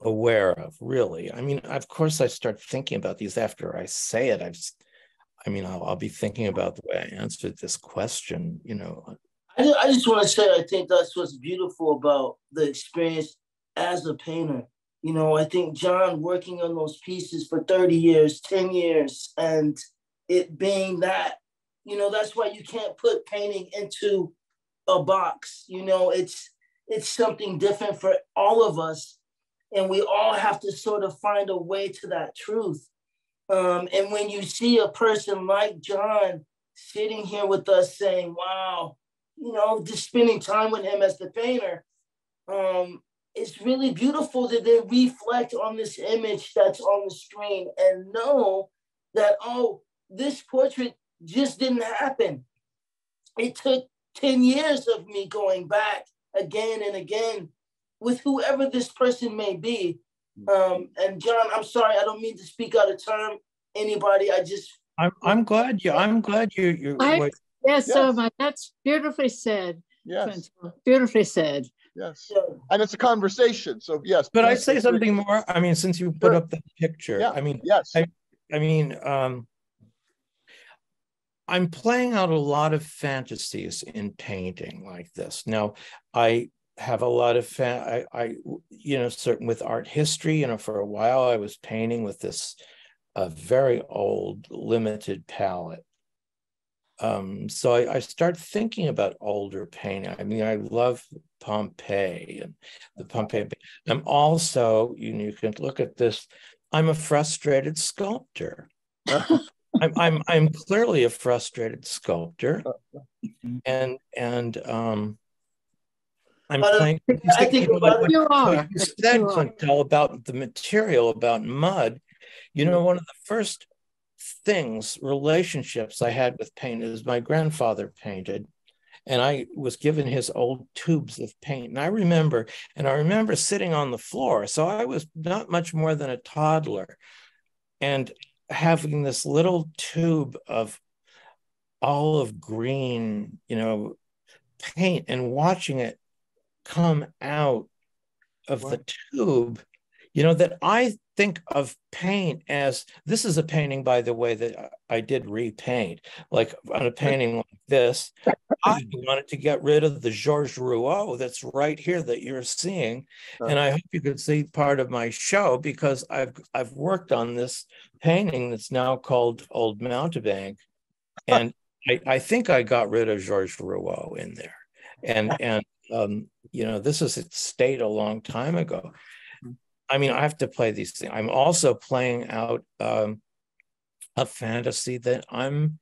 Speaker 4: aware of, really. I mean, of course, I start thinking about these after I say it. I've, I mean, I'll, I'll be thinking about the way I answered this question, you know.
Speaker 8: I, I just want to say, I think that's what's beautiful about the experience as a painter. You know, I think John working on those pieces for 30 years, 10 years, and it being that, you know, that's why you can't put painting into a box. You know, it's it's something different for all of us. And we all have to sort of find a way to that truth. Um, and when you see a person like John sitting here with us saying, wow, you know, just spending time with him as the painter, um, it's really beautiful that they reflect on this image that's on the screen and know that, oh, this portrait just didn't happen. It took 10 years of me going back again and again with whoever this person may be. Um, and John, I'm sorry, I don't mean to speak out of term. Anybody, I just.
Speaker 4: I'm I'm glad you. I'm glad you. You.
Speaker 5: I, yes, so um, that's beautifully said.
Speaker 1: Yes.
Speaker 5: Beautifully said.
Speaker 1: Yes. And it's a conversation. So yes.
Speaker 4: But I say something more. I mean, since you put sure. up the picture,
Speaker 1: yeah.
Speaker 4: I mean,
Speaker 1: yes.
Speaker 4: I, I mean, um, I'm playing out a lot of fantasies in painting like this. Now, I have a lot of fan. I, I, you know, certain with art history. You know, for a while I was painting with this uh, very old limited palette. Um, so I, I start thinking about older painting. I mean, I love Pompeii and the Pompeii. I'm also, you, know, you can look at this. I'm a frustrated sculptor. I'm I'm I'm clearly a frustrated sculptor, and and um, I'm
Speaker 8: uh,
Speaker 4: playing.
Speaker 8: I think
Speaker 4: like what-
Speaker 5: You
Speaker 4: what you said, Clintel, about the material, about mud. You know, one of the first things, relationships I had with paint is my grandfather painted, and I was given his old tubes of paint. And I remember, and I remember sitting on the floor. So I was not much more than a toddler, and having this little tube of olive green, you know, paint and watching it come out of the tube, you know, that I think of paint as this is a painting, by the way, that I did repaint, like on a painting like this. I wanted to get rid of the Georges Rouault that's right here that you're seeing. And I hope you could see part of my show because I've I've worked on this painting that's now called Old Mountebank. And I, I think I got rid of Georges Rouault in there. And and um, you know, this is at state a long time ago. I mean, I have to play these things. I'm also playing out um, a fantasy that I'm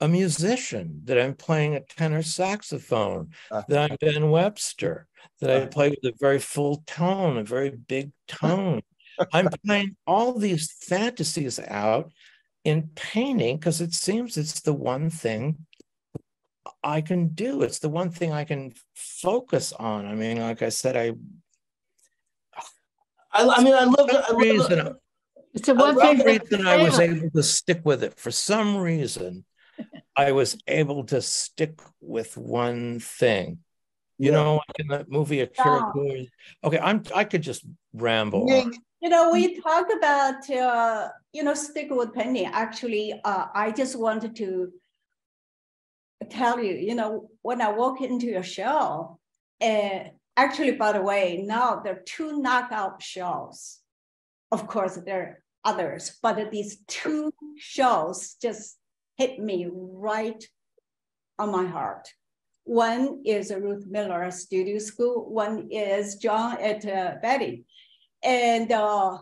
Speaker 4: a musician, that I'm playing a tenor saxophone, that I'm Ben Webster, that I play with a very full tone, a very big tone. I'm playing all these fantasies out in painting because it seems it's the one thing I can do. It's the one thing I can focus on. I mean, like I said, I
Speaker 8: I, I mean, I love the, I love
Speaker 4: reason,
Speaker 8: the,
Speaker 5: It's the
Speaker 8: I
Speaker 5: one
Speaker 8: love
Speaker 5: thing.
Speaker 4: reason I was able to stick with it. For some reason, I was able to stick with one thing. You
Speaker 8: Yeah.
Speaker 4: know, like in that movie Akira
Speaker 6: Yeah.
Speaker 4: Kurosawa- Okay, I'm I could just ramble.
Speaker 1: Ying.
Speaker 6: You know, we talk about, uh, you know, stick with penny. Actually, uh, I just wanted to tell you, you know, when I walk into your show, and actually, by the way, now there are two knockout shows. Of course, there are others, but these two shows just hit me right on my heart. One is Ruth Miller Studio School. One is John at uh, Betty and uh,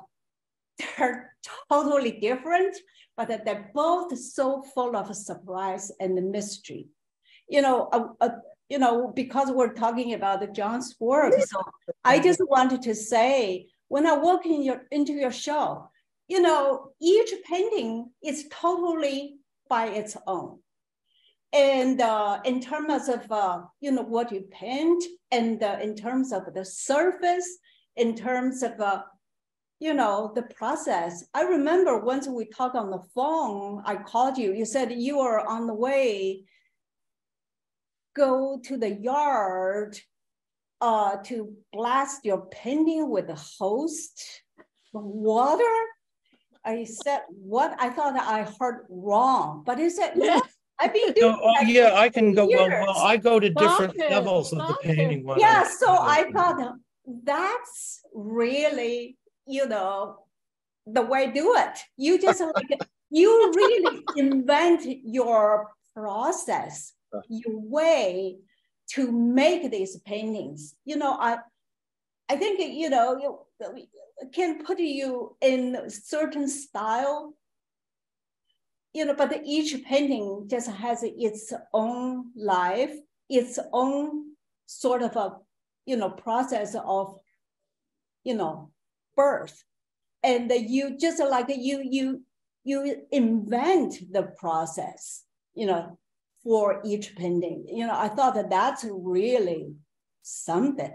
Speaker 6: they're totally different, but they're both so full of surprise and the mystery. You know, uh, uh, you know, because we're talking about John's work, so I just wanted to say, when I walk in your into your show, you know, each painting is totally by its own. And uh, in terms of uh, you know what you paint, and uh, in terms of the surface, in terms of uh, you know the process. I remember once we talked on the phone i called you. You said you were on the way go to the yard uh, to blast your painting with a hose water? I said what? I thought i heard wrong. But he said no, i've been doing
Speaker 4: No, oh yeah, I can go. Well, well, I go to different levels of the painting.
Speaker 6: yeah so i thought that's really you know the way to do it. You just like you really invent your process your way to make these paintings. You know i i think you know you can put you in certain style you know but each painting just has its own life its own sort of a you know process of you know birth. And you just like you you you invent the process you know for each painting you know i thought that that's really something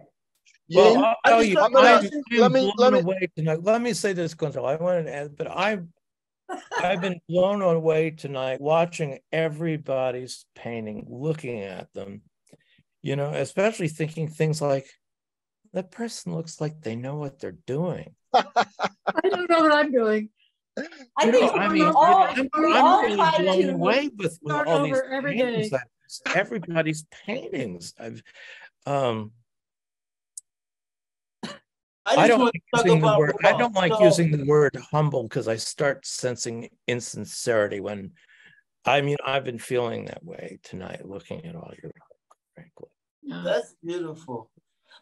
Speaker 4: Well,
Speaker 1: Ying,
Speaker 4: I'll tell
Speaker 8: just
Speaker 4: you,
Speaker 8: thought
Speaker 4: I'm, I'm
Speaker 1: let me-
Speaker 4: blown
Speaker 1: let me-
Speaker 4: away tonight. Let me say this, Gonzalo. I wanted to add, but I've I've been blown away tonight watching everybody's painting, looking at them, you know, especially thinking things like that person looks like they know what they're doing.
Speaker 5: I don't know what I'm doing.
Speaker 6: I
Speaker 4: You
Speaker 6: think
Speaker 4: know, I
Speaker 6: we
Speaker 4: mean, you know,
Speaker 6: all,
Speaker 4: I'm,
Speaker 6: we
Speaker 4: I'm
Speaker 6: all
Speaker 4: really blown away with, with all these
Speaker 5: every
Speaker 4: paintings.
Speaker 5: day.
Speaker 4: that- everybody's paintings. I've um I
Speaker 8: just
Speaker 4: don't like using the word. I don't like
Speaker 8: So-
Speaker 4: using the word humble because I start sensing insincerity when. I mean, I've been feeling that way tonight, looking at all your, work, frankly.
Speaker 8: That's beautiful.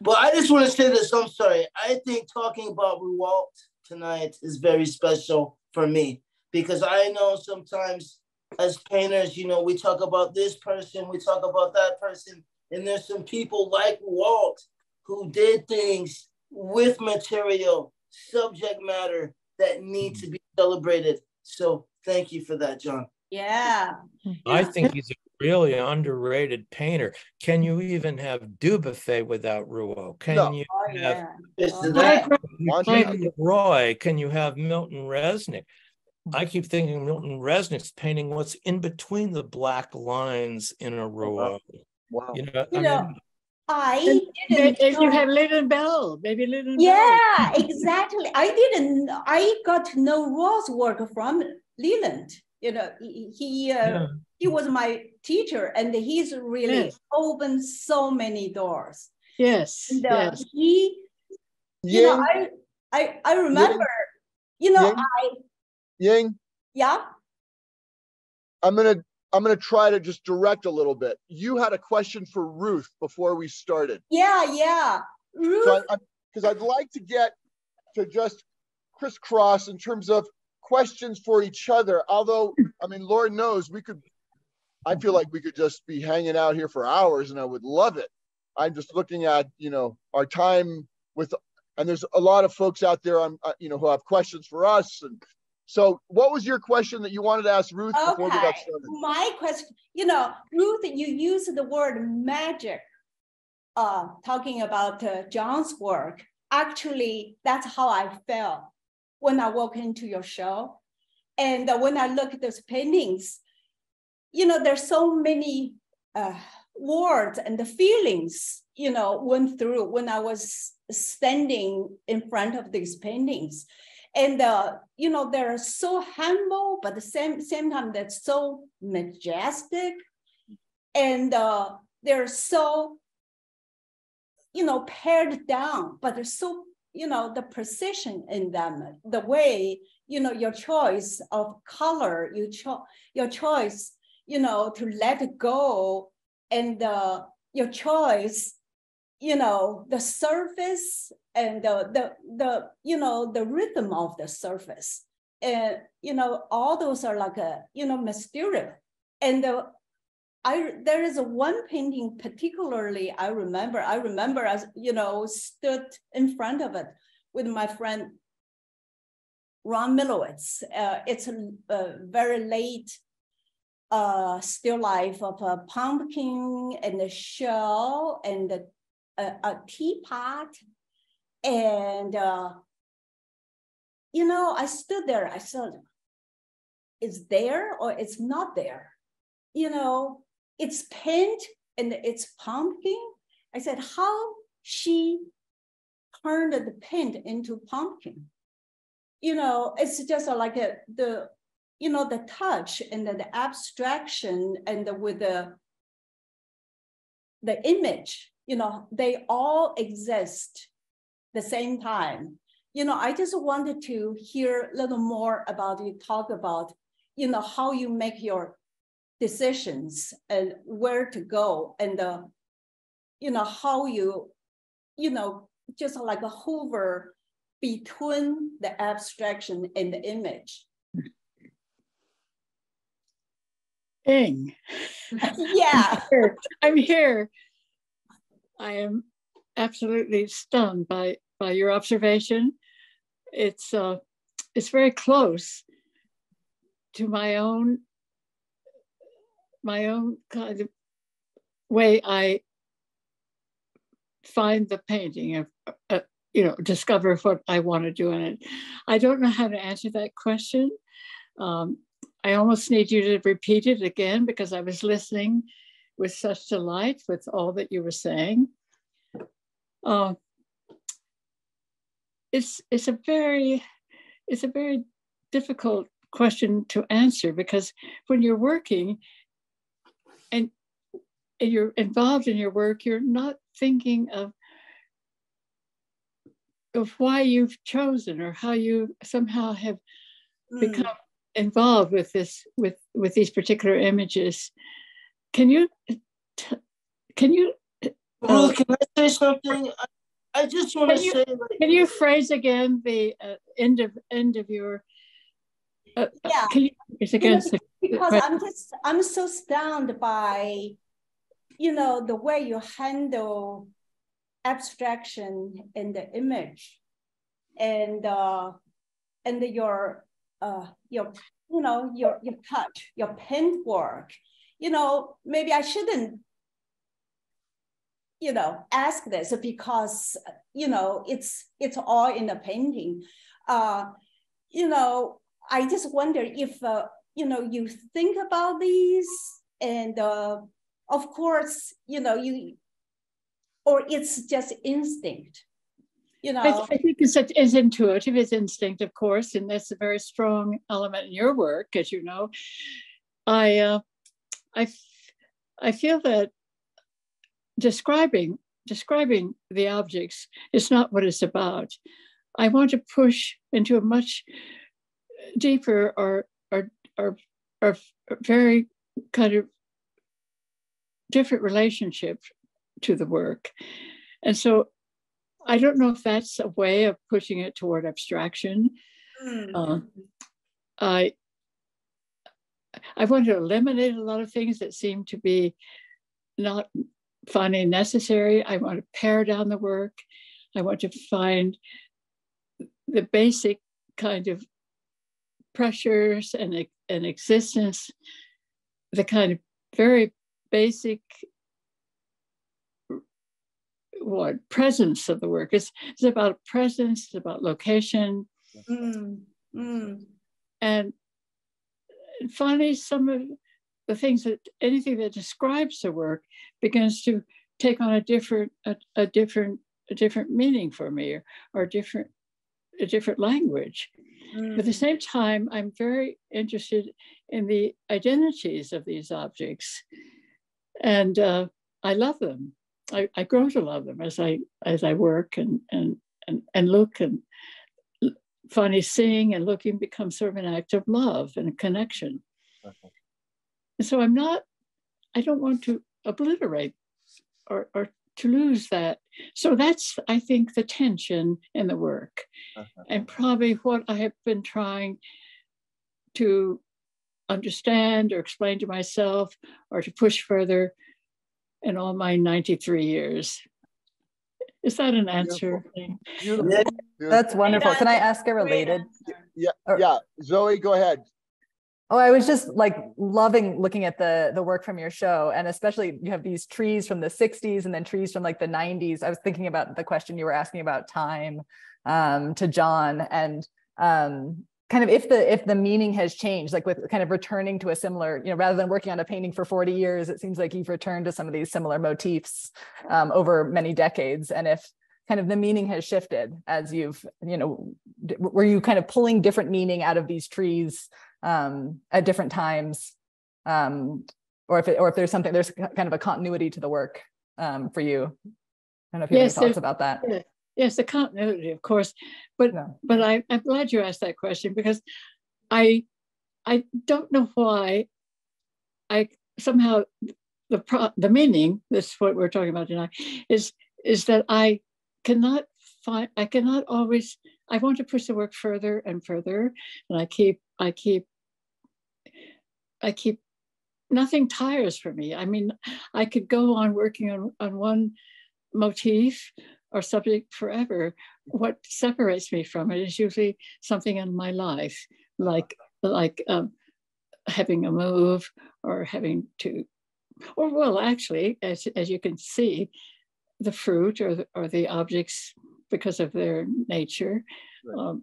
Speaker 8: But I just want to say this. I'm sorry. I think talking about Rouault tonight is very special for me because I know sometimes as painters, you know, we talk about this person, we talk about that person, and there's some people like Rouault who did things with material, subject matter that need mm. to be celebrated. So thank you for that, John.
Speaker 6: Yeah.
Speaker 4: I think he's a really underrated painter. Can you even have Dubuffet without Rouault? Can
Speaker 1: No.
Speaker 4: you
Speaker 6: Oh,
Speaker 4: have
Speaker 6: yeah. Oh,
Speaker 8: that-
Speaker 4: Roy? Can you have Milton Resnick? I keep thinking Milton Resnick's painting what's in between the black lines in a Rouault.
Speaker 1: Wow.
Speaker 4: You know,
Speaker 6: You
Speaker 4: I
Speaker 6: know,
Speaker 4: mean,
Speaker 6: I didn't.
Speaker 5: and you have Leland Bell, maybe Leland Bell.
Speaker 6: Yeah, exactly. I didn't. I got no know Ross' work from Leland. You know, he he, uh,
Speaker 4: yeah.
Speaker 6: he was my teacher, and he's really
Speaker 5: Yes.
Speaker 6: opened so many doors.
Speaker 5: Yes,
Speaker 6: And uh,
Speaker 5: yes.
Speaker 6: he, you know, I I I remember. You know? I
Speaker 1: Ying,
Speaker 6: yeah.
Speaker 1: I'm gonna I'm gonna try to just direct a little bit. You had a question for Ruth before we started.
Speaker 6: Yeah, yeah. Ruth,
Speaker 1: So because I'd like to get to just crisscross in terms of questions for each other. Although, I mean, Lord knows we could, I feel like we could just be hanging out here for hours and I would love it. I'm just looking at, you know, our time with, and there's a lot of folks out there, on, uh, you know, who have questions for us. And so what was your question that you wanted to ask Ruth before we got
Speaker 6: okay.
Speaker 1: started?
Speaker 6: My question, you know, Ruth, you use the word magic, uh, talking about uh, John's work. Actually, that's how I felt when I walked into your show. And uh, when I look at those paintings, you know, there's so many uh, words and the feelings, you know, went through when I was standing in front of these paintings. And, uh, you know, they're so humble, but the same, same time, they're so majestic. And uh, they're so, you know, pared down, but they're so, you know, the precision in them, the way, you know, your choice of color, you cho- your choice, you know, to let go and uh, your choice, you know, the surface and the, the, the, you know, the rhythm of the surface. And, you know, all those are like a, you know, mysterious. And uh, I, there is a one painting particularly I remember, I remember as, you know, stood in front of it with my friend Ron Milewicz. Uh, it's a, a very late uh, still life of a pumpkin and a shell and a, a, a teapot. And, uh, you know, I stood there, I said, it's there or it's not there. You know, it's paint and it's pumpkin. I said, how she turned the paint into pumpkin. You know, it's just like a, the you know, the touch and the, the abstraction and the, with the, the image, you know, they all exist the same time. You know, I just wanted to hear a little more about you talk about, you know, how you make your decisions and where to go and, uh, you know, how you, you know, just like a hover between the abstraction and the image.
Speaker 5: Ying.
Speaker 6: yeah.
Speaker 5: Here. I'm here. I am absolutely stunned by by your observation. It's uh, it's very close to my own my own kind of way I find the painting of uh, you know discover what I want to do in it. I don't know how to answer that question. Um, I almost need you to repeat it again because I was listening with such delight with all that you were saying. Uh, it's it's a very it's a very difficult question to answer because when you're working and, and you're involved in your work, you're not thinking of of why you've chosen or how you somehow have
Speaker 6: Mm.
Speaker 5: become involved with this with with these particular images can you t- can you
Speaker 8: Ruth, can I say something? I, I just want to
Speaker 5: you-
Speaker 8: say, like,
Speaker 5: can you phrase again the uh, end of end of your uh,
Speaker 6: yeah.
Speaker 5: Can you, it's against
Speaker 6: you know, because I'm just I'm so stunned by, you know, the way you handle abstraction in the image, and uh, and your uh, your you know your your touch, your paint work. You know, maybe I shouldn't you know ask this because you know it's it's all in the painting uh you know i just wonder if uh, you know you think about these and uh of course you know you or it's just instinct you know
Speaker 5: I, I think it's, it's intuitive it's instinct of course and that's a very strong element in your work as you know i uh i i feel that describing describing the objects is not what it's about. I want to push into a much deeper or or or, or very kind of different relationship to the work. And so I don't know if that's a way of pushing it toward abstraction. Mm. Uh, I I want to eliminate a lot of things that seem to be not finding necessary. I want to pare down the work. I want to find the basic kind of pressures and, and existence, the kind of very basic what presence of the work. It's, it's about presence, it's about location. Mm, mm. And finally, some of the things that anything that describes the work begins to take on a different a, a different a different meaning for me or, or different a different language. Mm. At the mm. same time, I'm very interested in the identities of these objects, and uh, I love them. I, I grow to love them as I as I work and and and, and look and funny seeing and looking becomes sort of an act of love and a connection. Okay. So I'm not, I don't want to obliterate or, or to lose that. So that's, I think, the tension in the work. Uh-huh. And probably what I have been trying to understand or explain to myself or to push further in all my 93 years. Is that an answer?
Speaker 1: Beautiful. Beautiful.
Speaker 9: That's wonderful. Can I ask a related?
Speaker 1: Yeah, yeah. Zoey, go ahead.
Speaker 9: Oh, I was just like loving looking at the the work from your show, and especially you have these trees from the '60s and then trees from like the '90s. I was thinking about the question you were asking about time um, to John, and um, kind of if the if the meaning has changed, like with kind of returning to a similar, you know, rather than working on a painting for 40 years, it seems like you've returned to some of these similar motifs um, over many decades, and if kind of the meaning has shifted as you've you know were you kind of pulling different meaning out of these trees um, at different times, um, or if it, or if there's something there's kind of a continuity to the work um, for you. I don't know if you yes, have any thoughts about that.
Speaker 5: Yes, the continuity, of course, but yeah. but I, I'm glad you asked that question because I I don't know why I somehow the pro, the meaning this is what we're talking about tonight is is that I cannot find I cannot always I want to push the work further and further and I keep I keep I keep nothing tires for me. I mean, I could go on working on, on one motif or subject forever. What separates me from it is usually something in my life, like like um, having a move or having to, or well, actually, as as you can see, the fruit or the, or the objects because of their nature. Um,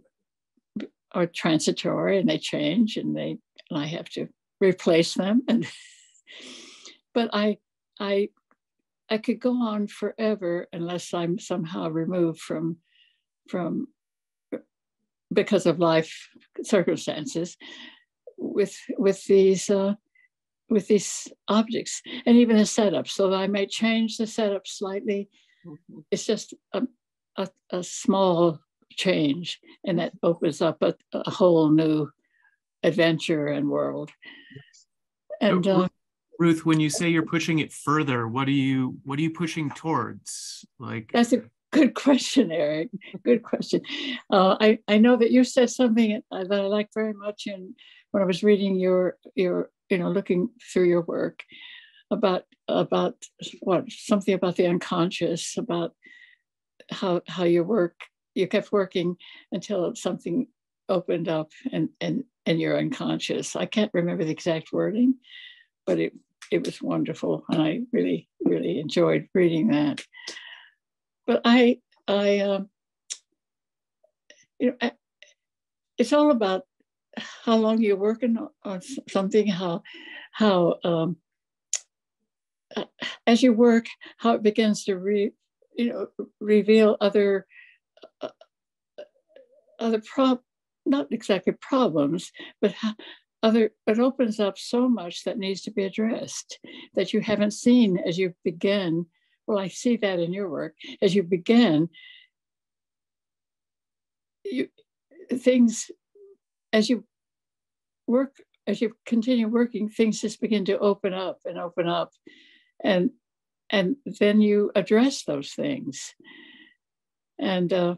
Speaker 5: are transitory and they change and they and I have to replace them and but I I I could go on forever unless I'm somehow removed from from because of life circumstances with with these uh, with these objects and even the setup so that I may change the setup slightly. Mm-hmm. It's just a, a, a small change and that opens up a, a whole new adventure and world and
Speaker 7: uh, ruth when you say you're pushing it further what are you what are you pushing towards like
Speaker 5: that's a good question, Eric. Good question. Uh, I I know that you said something that I like very much in when I was reading your your you know looking through your work about about what something about the unconscious about how how your work you kept working until something opened up and and and you're unconscious. I can't remember the exact wording, but it it was wonderful, and I really really enjoyed reading that. But I I um, you know I, it's all about how long you're working on something, how how um, as you work, how it begins to re, you know reveal other uh, other prob not exactly problems, but other it opens up so much that needs to be addressed that you haven't seen as you begin. Well, I see that in your work as you begin. You things as you work as you continue working, things just begin to open up and open up, and and then you address those things. And uh,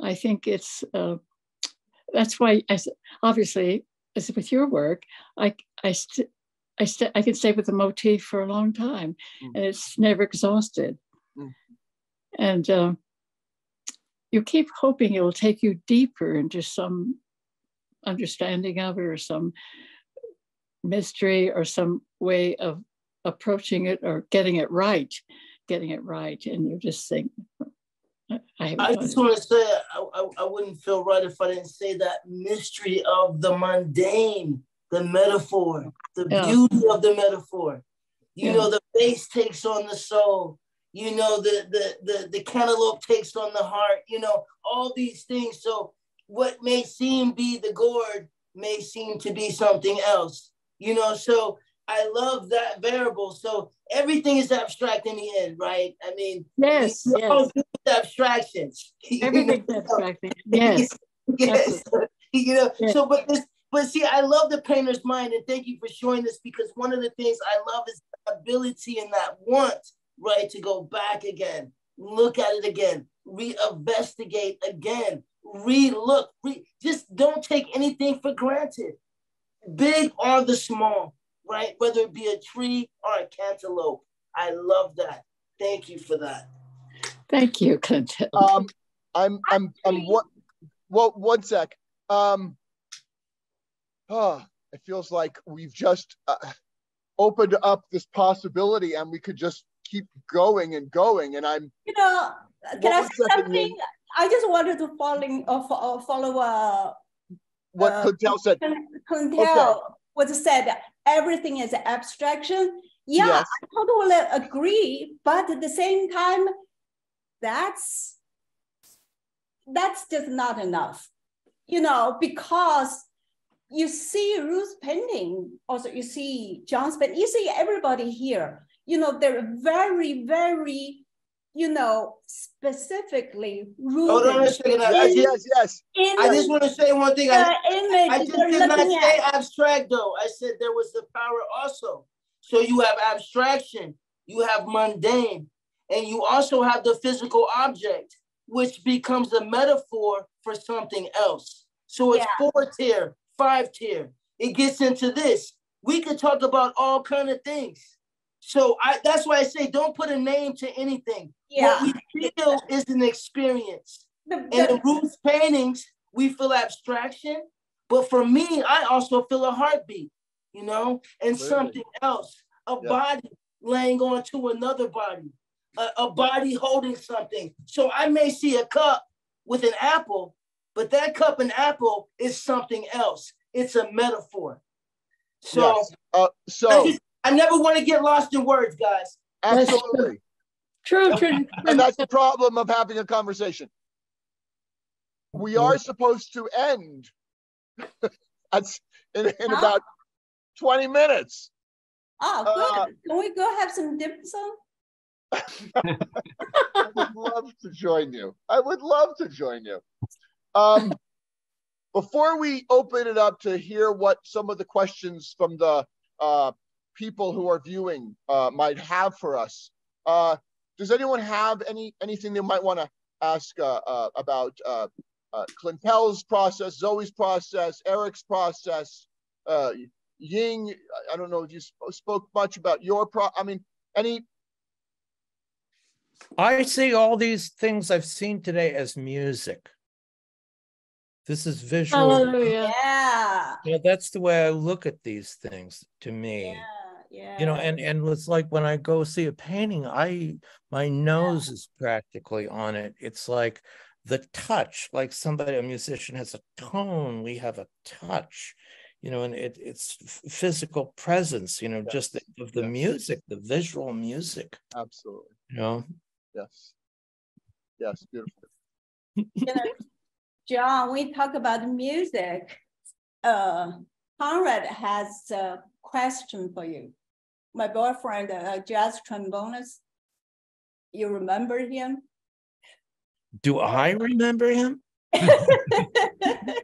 Speaker 5: I think it's uh, that's why, as obviously, as with your work, I I st- I, st- I can stay with the motif for a long time, mm. and it's never exhausted. Mm. And uh, you keep hoping it will take you deeper into some understanding of it, or some mystery, or some way of approaching it, or getting it right, getting it right. And you just think,
Speaker 8: I, I just want to say I, I, I, wouldn't feel right if I didn't say that mystery of the mundane, the metaphor, the yeah. beauty of the metaphor. You yeah. know, the face takes on the soul. You know, the, the the the cantaloupe takes on the heart. You know, all these things. So what may seem be the gourd may seem to be something else. You know, so I love that variable. So everything is abstract in the end, right? I mean,
Speaker 5: yes, yes.
Speaker 8: abstractions.
Speaker 5: Everything's abstract. Yes,
Speaker 8: yes. you know. Yes. So, but this, but see, I love the painter's mind, and thank you for showing this because one of the things I love is the ability and that want, right, to go back again, look at it again, re-investigate again, re-look, re- just don't take anything for granted, big or the small right? Whether it be a tree or a cantaloupe. I love that. Thank you for that.
Speaker 5: Thank you, Clintel.
Speaker 1: Um, I'm, I'm, I'm, what, well, one sec. Um, oh, it feels like we've just uh, opened up this possibility and we could just keep going and going. And I'm,
Speaker 6: you know, can I say something? I just wanted to follow, uh, follow uh,
Speaker 1: what uh, Clintel said.
Speaker 6: Clintel okay. Was said everything is abstraction. Yeah, yes. I totally agree. But at the same time, that's that's just not enough. You know, because you see Ruth painting, also you see John's painting, you see everybody here. You know, they're very, very you know, specifically oh, rooted.
Speaker 8: Hold on a second.
Speaker 1: Yes, yes, yes.
Speaker 8: I just want to say one thing. I, I just did not say at. abstract though. I said there was the power also. So you have abstraction, you have mundane, and you also have the physical object, which becomes a metaphor for something else. So it's yeah. four tier, five tier. It gets into this. We could talk about all kind of things. So I, that's why I say don't put a name to anything. Yeah. What we feel is an experience. The, the, and in Ruth's paintings, we feel abstraction. But for me, I also feel a heartbeat, you know, and really? something else, a yeah. body laying onto another body, a, a body holding something. So I may see a cup with an apple, but that cup and apple is something else. It's a metaphor. So, yes.
Speaker 1: uh, so
Speaker 8: I never want to get lost in words, guys.
Speaker 1: Absolutely.
Speaker 5: True, true.
Speaker 1: and that's the problem of having a conversation. We are supposed to end that's in, in huh? about 20 minutes.
Speaker 6: Oh, good. Uh, Can we go have some dim sum?
Speaker 1: I would love to join you. I would love to join you. Um, before we open it up to hear what some of the questions from the uh, people who are viewing uh, might have for us, uh, does anyone have any anything they might want to ask uh, uh, about uh, uh, Clintel's process, Zoey's process, Eric's process, uh, Ying? I don't know if you sp spoke much about your pro. I mean, any.
Speaker 4: I see all these things I've seen today as music. This is visual.
Speaker 5: Hallelujah.
Speaker 6: Yeah.
Speaker 4: Yeah, that's the way I look at these things to me.
Speaker 6: Yeah. Yeah.
Speaker 4: You know, and and it's like when I go see a painting, I my nose is practically on it. It's like the touch, like somebody, a musician has a tone, we have a touch, you know, and it, it's physical presence, you know,
Speaker 1: Yes.
Speaker 4: just the, of the
Speaker 1: Yes.
Speaker 4: music, the visual music,
Speaker 1: Absolutely.
Speaker 4: you know.
Speaker 1: Yes. Yes. Beautiful.
Speaker 6: you know, John, we talk about music. Uh, Conrad has a question for you. My boyfriend, a jazz trombonist. You remember him?
Speaker 4: Do I remember him?
Speaker 1: I,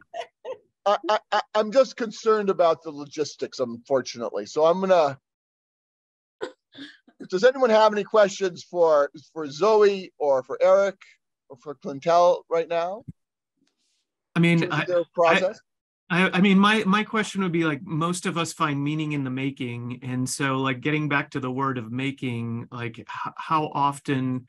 Speaker 1: I, I- I'm just concerned about the logistics, unfortunately. So I'm gonna. Does anyone have any questions for for Zoey or for Eric or for Clintel right now?
Speaker 7: I mean, I,
Speaker 1: their process.
Speaker 7: I, I mean, my my question would be like most of us find meaning in the making, and so like getting back to the word of making, like h- how often.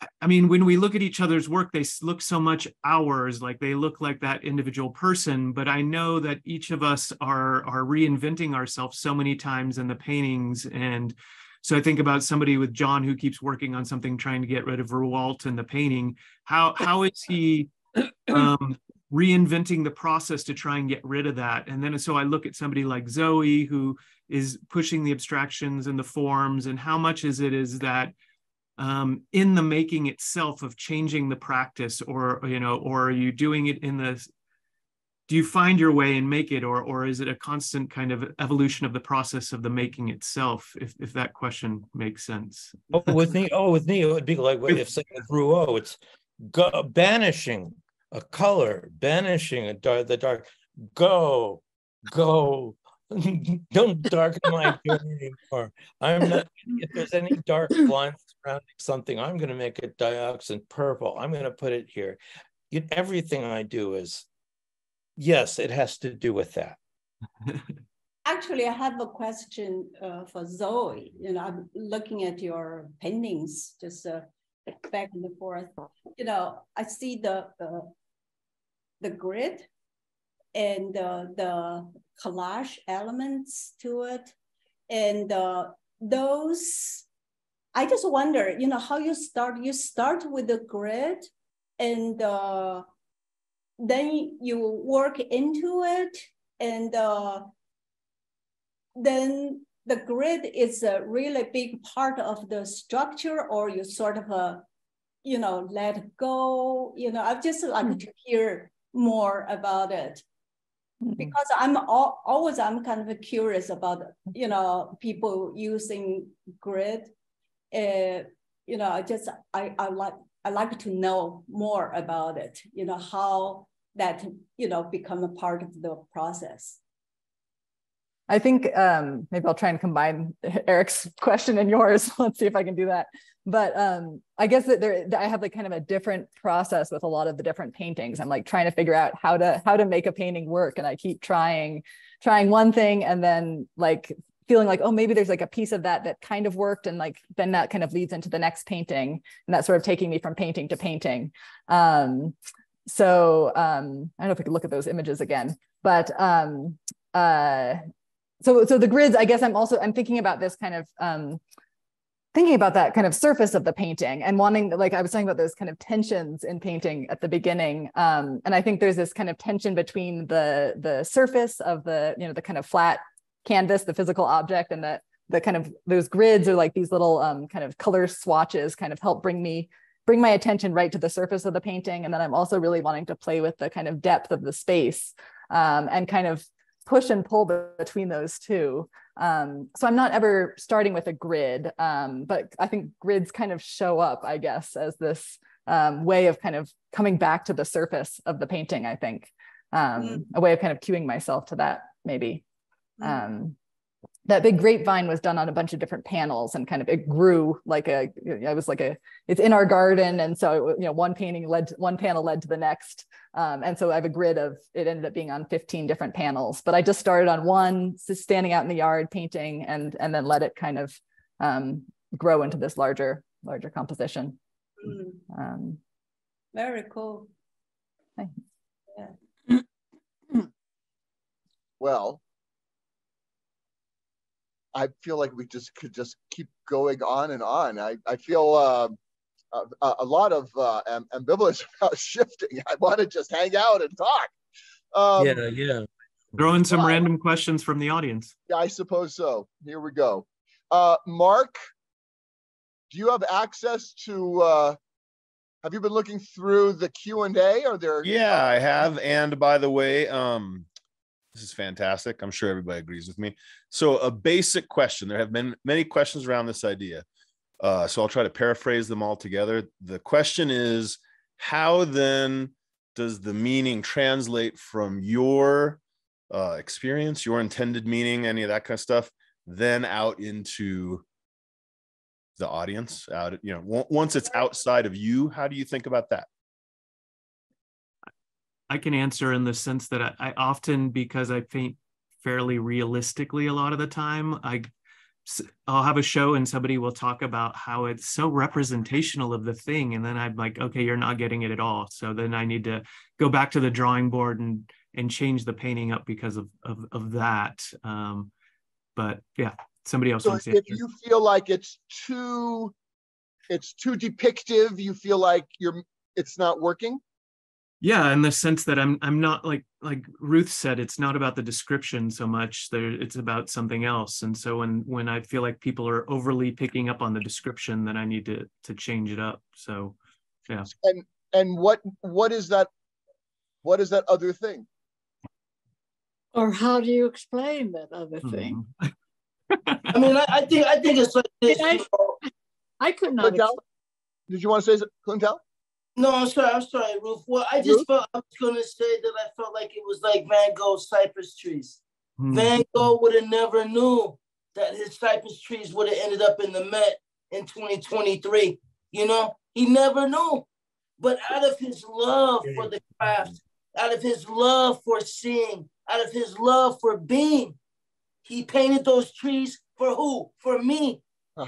Speaker 7: I- I mean, when we look at each other's work, they look so much ours, like they look like that individual person. But I know that each of us are are reinventing ourselves so many times in the paintings, and so I think about somebody with John who keeps working on something, trying to get rid of Rouault in the painting. How how is he? um, reinventing the process to try and get rid of that. And then so I look at somebody like Zoey who is pushing the abstractions and the forms, and how much is it is that um, in the making itself of changing the practice, or you know, or are you doing it in the do you find your way and make it, or or is it a constant kind of evolution of the process of the making itself? If if that question makes sense.
Speaker 4: Oh, with me, oh, with me, it would be like if say with Rouault, it's go, banishing a color, banishing a dark, the dark. Go, go. Don't darken my journey anymore. I'm not. If there's any dark lines surrounding something, I'm going to make it dioxazine purple. I'm going to put it here. You, everything I do is, yes, it has to do with that.
Speaker 6: Actually, I have a question uh, for Zoey. You know, I'm looking at your paintings just uh, back and forth. You know, I see the uh, the grid and uh, the collage elements to it, and uh, those. I just wonder, you know, how you start. You start with the grid, and uh, then you work into it, and. Uh, then the grid is a really big part of the structure or you sort of uh, you know let go you know i'd just like to hear more about it. Because i'm al- always i'm kind of curious about you know people using grid. Uh, you know i just i i like i like to know more about it you know how that you know become a part of the process
Speaker 9: I think um, maybe I'll try and combine Eric's question and yours. Let's see if I can do that. But um, I guess that there, I have like kind of a different process with a lot of the different paintings. I'm like trying to figure out how to how to make a painting work, and I keep trying, trying one thing, and then like feeling like oh maybe there's like a piece of that that kind of worked, and like then that kind of leads into the next painting, and that's sort of taking me from painting to painting. Um, so um, I don't know if we could look at those images again, but um, uh, so so the grids i guess i'm also i'm thinking about this kind of um thinking about that kind of surface of the painting and wanting like i was talking about those kind of tensions in painting at the beginning. Um and i think there's this kind of tension between the the surface of the you know the kind of flat canvas the physical object and the the kind of those grids are like these little um kind of color swatches kind of help bring me bring my attention right to the surface of the painting. And then i'm also really wanting to play with the kind of depth of the space um, and kind of push and pull between those two. Um, so I'm not ever starting with a grid, um, but I think grids kind of show up, I guess, as this um, way of kind of coming back to the surface of the painting, I think. Um,
Speaker 6: Mm.
Speaker 9: A way of kind of cueing myself to that, maybe.
Speaker 6: Mm.
Speaker 9: Um, that big grapevine was done on a bunch of different panels and kind of it grew like a it was like a it's in our garden and so you know one painting led to, one panel led to the next um, and so i have a grid of it ended up being on 15 different panels but i just started on one standing out in the yard painting and and then let it kind of um, grow into this larger larger composition mm. um,
Speaker 6: very cool
Speaker 1: yeah. well I feel like we just could just keep going on and on. I, I feel uh, a, a, lot of uh, ambivalence about shifting. I want to just hang out and talk.
Speaker 4: Um, yeah, yeah.
Speaker 7: Throw in some uh, random questions from the audience.
Speaker 1: Yeah, I suppose so. Here we go. Uh, Mark, do you have access to? Uh, have you been looking through the Q and A? Are there?
Speaker 10: Yeah, I have. And by the way, um, this is fantastic. I'm sure everybody agrees with me. So, a basic question. There have been many questions around this idea. Uh, so, I'll try to paraphrase them all together. The question is How then does the meaning translate from your uh, experience, your intended meaning, any of that kind of stuff, then out into the audience? Out, you know, once it's outside of you, how do you think about that?
Speaker 7: I can answer in the sense that I, I, often, because I paint fairly realistically a lot of the time, I I'll have a show and somebody will talk about how it's so representational of the thing, and then I'm like, okay, you're not getting it at all. So then I need to go back to the drawing board and and change the painting up because of of, of that. Um, but yeah, somebody else.
Speaker 1: So if you feel like it's too, it's too depictive, you feel like you're it's not working
Speaker 7: yeah in the sense that i'm i'm not like like ruth said it's not about the description so much there it's about something else. And so when when i feel like people are overly picking up on the description then i need to to change it up. So yeah.
Speaker 1: And and what what is that what is that other thing?
Speaker 5: Or how do you explain that other mm-hmm. thing
Speaker 8: i mean I, I, think i think it's like this I,
Speaker 5: I could not
Speaker 1: did you want to say something
Speaker 8: no, I'm sorry. I'm sorry, Ruth. Well, I just Ruth? felt I was going to say that I felt like it was like Van Gogh's cypress trees. Hmm. Van Gogh would have never knew that his cypress trees would have ended up in the Met in 2023. You know, he never knew. But out of his love for the craft, out of his love for seeing, out of his love for being, he painted those trees for who? For me.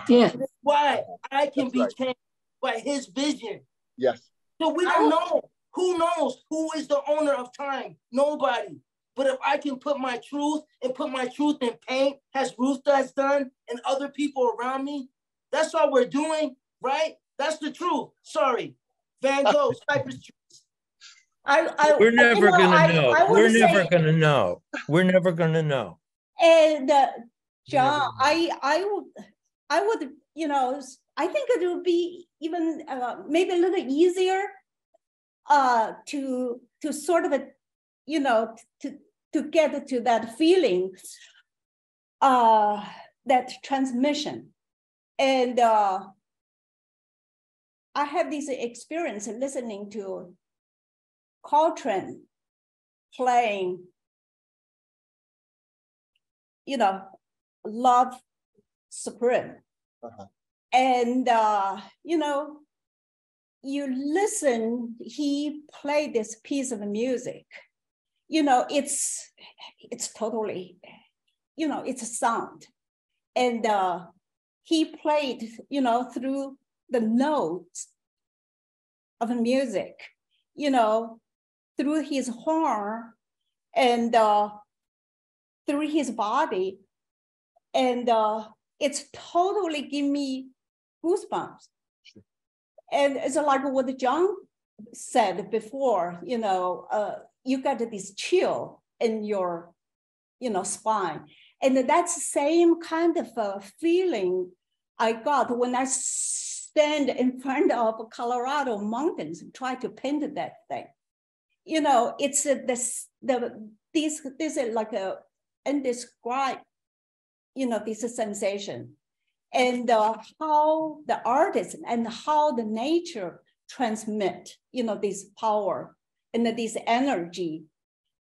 Speaker 5: Yeah.
Speaker 8: Why? I can That's be right. changed by his vision.
Speaker 1: Yes.
Speaker 8: So we don't know. Who knows who is the owner of time? Nobody. But if I can put my truth and put my truth in paint, as Ruth has done, and other people around me, that's what we're doing, right? That's the truth. Sorry. Van Gogh, Cypress trees.
Speaker 4: I, I, we're never going to know. I, we're never going to know. We're never going to know.
Speaker 6: And uh, John, I, I would, I would, you know, I think it would be even uh, maybe a little easier uh, to to sort of a, you know to to get to that feeling, uh, that transmission, and uh, I have this experience listening to Coltrane playing, you know, Love Supreme. Uh-huh and uh, you know you listen he played this piece of music. You know it's it's totally you know it's a sound. And uh, he played you know through the notes of music you know through his horn and uh, through his body. And uh, it's totally give me goosebumps. Sure. And it's like what John said before, you know, uh, you got this chill in your, you know, spine. And that's the same kind of uh, feeling I got when I stand in front of Colorado mountains and try to paint that thing. You know, it's uh, this, the, this, this is like a indescribable, you know, this sensation and uh, how the artist and how the nature transmit, you know, this power and this energy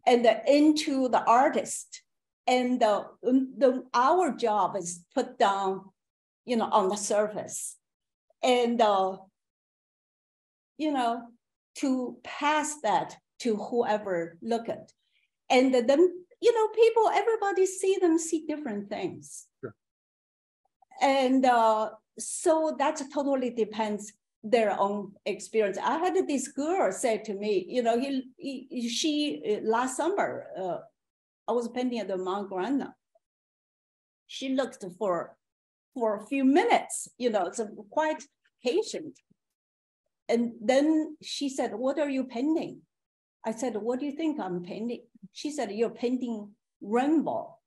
Speaker 6: and into the artist And the, the, our job is put down, you know, on the surface. And, uh, you know, to pass that to whoever look at. And then, you know, people, everybody see them, see different things. And uh, so that totally depends their own experience. I had this girl say to me, you know, he, he she last summer, uh, I was painting at the Mount Gretna. She looked for for a few minutes, you know, it's quite patient. And then she said, "What are you painting?" I said, "What do you think I'm painting?" She said, "You're painting rainbow."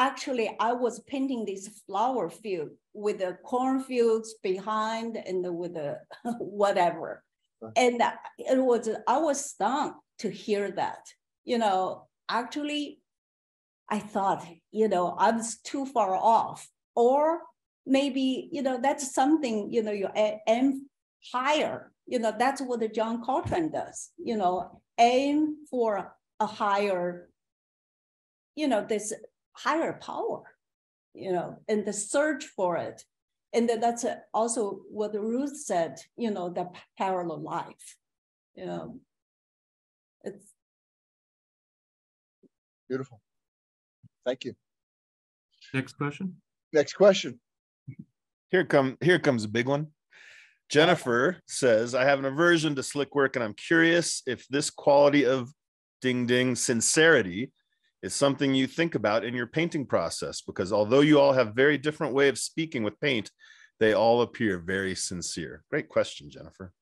Speaker 6: Actually, I was painting this flower field with the cornfields behind and with the whatever. And it was, I was stunned to hear that. You know, actually, I thought, you know, I was too far off. Or maybe, you know, that's something, you know, you aim higher. You know, that's what the John Coltrane does, you know, aim for a higher, you know, this higher power you know, and the search for it. And that's also what Ruth said, you know, the parallel life, you know, it's
Speaker 1: beautiful. Thank you.
Speaker 7: Next question.
Speaker 1: Next question.
Speaker 10: Here come here comes a big one. Jennifer says, I have an aversion to slick work, and I'm curious if this quality of ding ding sincerity is something you think about in your painting process because although you all have very different way of speaking with paint they all appear very sincere great question jennifer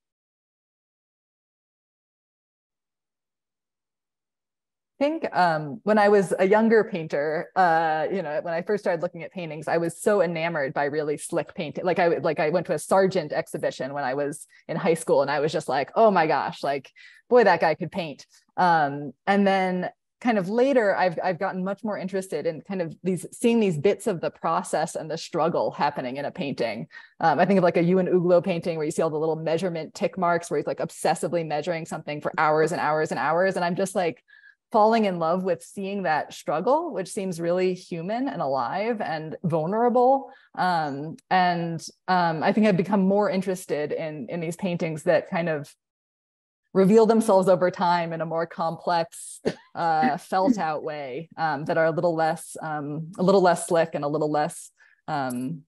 Speaker 9: I think um, when I was a younger painter, uh, you know, when I first started looking at paintings, I was so enamored by really slick painting. Like I like I went to a Sargent exhibition when I was in high school, and I was just like, oh my gosh, like boy, that guy could paint. Um, and then kind of later I've I've gotten much more interested in kind of these seeing these bits of the process and the struggle happening in a painting. Um, I think of like a Euan Uglow painting where you see all the little measurement tick marks where he's like obsessively measuring something for hours and hours and hours. And I'm just like falling in love with seeing that struggle, which seems really human and alive and vulnerable. Um, and um, I think I've become more interested in in these paintings that kind of reveal themselves over time in a more complex, uh, felt out way um, that are a little less, um, a little less slick and a little less, um,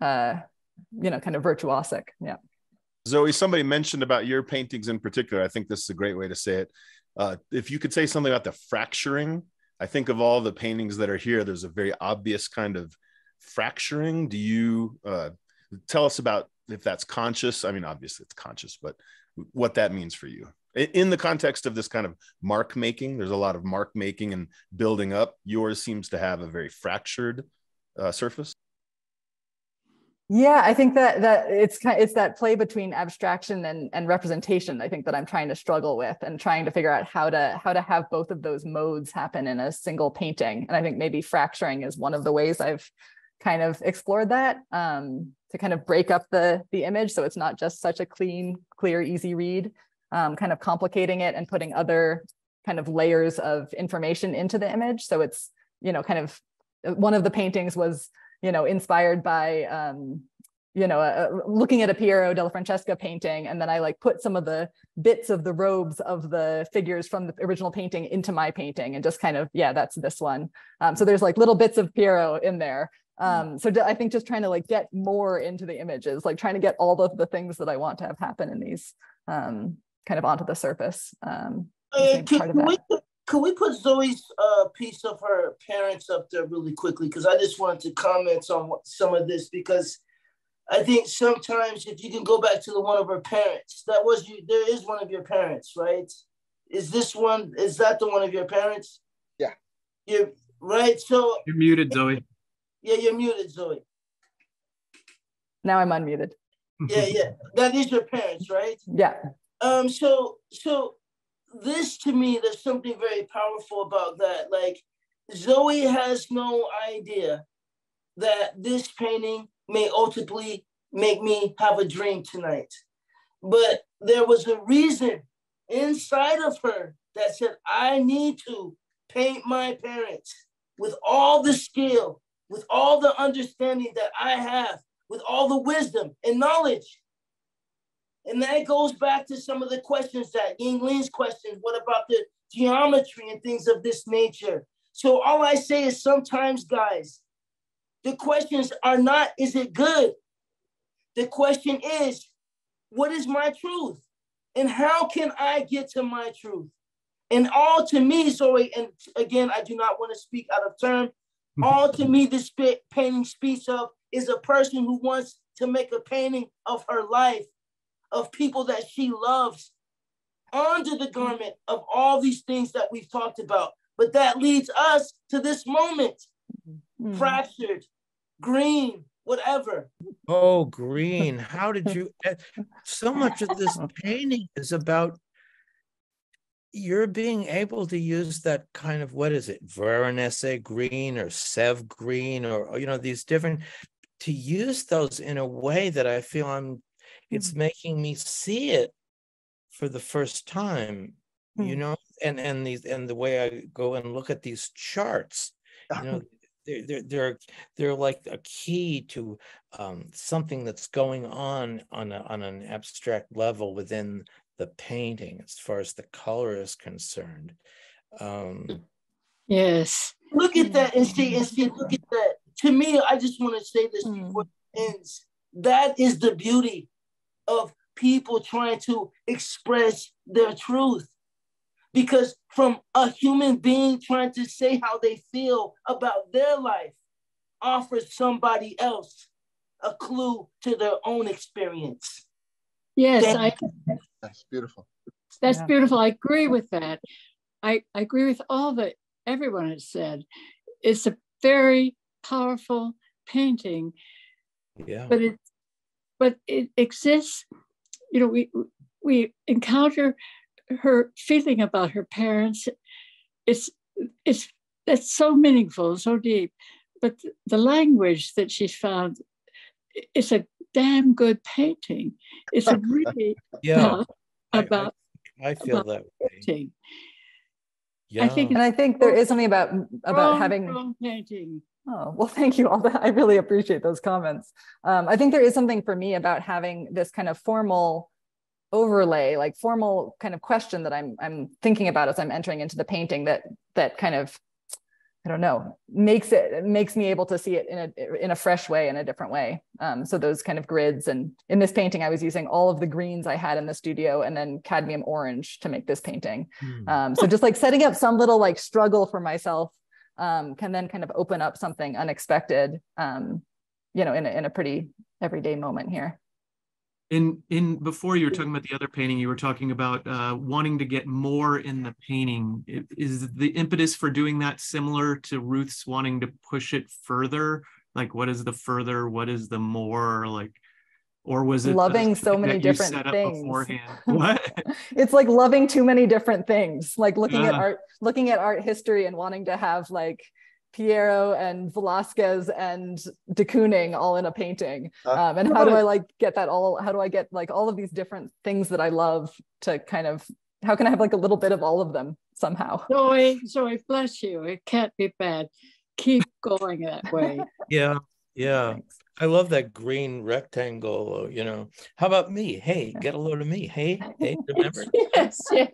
Speaker 9: uh, you know, kind of virtuosic. Yeah.
Speaker 10: Zoey, somebody mentioned about your paintings in particular. I think this is a great way to say it. Uh, if you could say something about the fracturing, I think of all the paintings that are here, there's a very obvious kind of fracturing. Do you uh, tell us about if that's conscious? I mean, obviously it's conscious, but what that means for you. In the context of this kind of mark making there's a lot of mark making and building up. Yours seems to have a very fractured uh, surface.
Speaker 9: Yeah i think that that it's kind of, it's that play between abstraction and, and representation i think that i'm trying to struggle with and trying to figure out how to how to have both of those modes happen in a single painting. And i think maybe fracturing is one of the ways i've kind of explored that um, to kind of break up the the image so it's not just such a clean clear easy read um, kind of complicating it and putting other kind of layers of information into the image so it's you know kind of one of the paintings was you know inspired by um, you know, looking at a Piero della Francesca painting, and then I like put some of the bits of the robes of the figures from the original painting into my painting, and just kind of, yeah, that's this one. Um, so there's like little bits of Piero in there. Um so i think just trying to like get more into the images like trying to get all of the things that i want to have happen in these um kind of onto the surface um
Speaker 8: uh, can, can we, can we put zoey's uh piece of her parents up there really quickly? Because i just wanted to comment on what, some of this because i think sometimes if you can go back to the one of her parents that was you there is one of your parents right? Is this one is that the one of your parents?
Speaker 1: Yeah.
Speaker 8: You right so
Speaker 7: you're muted zoey
Speaker 8: yeah, you're muted, Zoey.
Speaker 9: Now I'm unmuted.
Speaker 8: yeah, yeah. That is your parents, right?
Speaker 9: Yeah.
Speaker 8: Um, so so this to me, there's something very powerful about that. Like Zoey has no idea that this painting may ultimately make me have a dream tonight. But there was a reason inside of her that said, I need to paint my parents with all the skill, with all the understanding that I have, with all the wisdom and knowledge. And that goes back to some of the questions that Ying Li's questions. What about the geometry and things of this nature? So all I say is sometimes, guys, the questions are not, is it good? The question is, what is my truth? And how can I get to my truth? And all to me, sorry, and again, I do not want to speak out of turn. All to me, this painting speaks of is a person who wants to make a painting of her life, of people that she loves, under the garment of all these things that we've talked about. But that leads us to this moment mm-hmm. fractured, green, whatever.
Speaker 4: Oh, green. How did you? Eh, so much of this painting is about you're being able to use that kind of what is it, Veronese green or sev green or you know these different to use those in a way that I feel I'm. It's mm. making me see it for the first time. Mm. You know, and and these and the way I go and look at these charts, you know, they're they're they're, they're like a key to um, something that's going on on a, on an abstract level within the painting, as far as the color is concerned. Um,
Speaker 5: yes.
Speaker 8: Look at that and see and see. Look at that. To me, I just want to say this mm. before it ends. That is the beauty of people trying to express their truth because from a human being trying to say how they feel about their life offers somebody else a clue to their own experience.
Speaker 5: Yes, I,
Speaker 1: that's beautiful.
Speaker 5: That's yeah. beautiful. I agree with that. I, I agree with all that everyone has said. It's a very powerful painting.
Speaker 4: Yeah.
Speaker 5: But it but it exists, you know, we we encounter her feeling about her parents it's it's it's so meaningful so deep but the language that she's found it's a damn good painting it's a really
Speaker 4: yeah
Speaker 5: about, about
Speaker 4: I, I, feel about that way.
Speaker 5: painting
Speaker 9: yeah. I think, and I think there is something about about having
Speaker 5: painting.
Speaker 9: Oh well, thank you all. I really appreciate those comments. Um, I think there is something for me about having this kind of formal overlay like formal kind of question that i'm i'm thinking about as i'm entering into the painting that that kind of i don't know makes it makes me able to see it in a in a fresh way in a different way. Um, so those kind of grids and in this painting i was using all of the greens i had in the studio and then cadmium orange to make this painting. Mm. um, so just like setting up some little like struggle for myself um, can then kind of open up something unexpected um, you know in a, in a pretty everyday moment here
Speaker 7: in in before you were talking about the other painting you were talking about uh, wanting to get more in the painting. Is the impetus for doing that similar to ruth's wanting to push it further? Like what is the further? What is the more? Like or was it
Speaker 9: loving so many different things.
Speaker 7: what?
Speaker 9: It's like loving too many different things. Like looking at art looking at art history and wanting to have like Piero and Velasquez and de Kooning all in a painting. Uh, um, and how do I like get that all? How do I get like all of these different things that I love to kind of? How can I have like a little bit of all of them somehow?
Speaker 5: Zoey, Zoey, bless you. It can't be bad. Keep going that way.
Speaker 4: yeah, yeah. Thanks. I love that green rectangle. You know, how about me? Hey, get a load of me. Hey, hey, remember?
Speaker 5: yes, yes,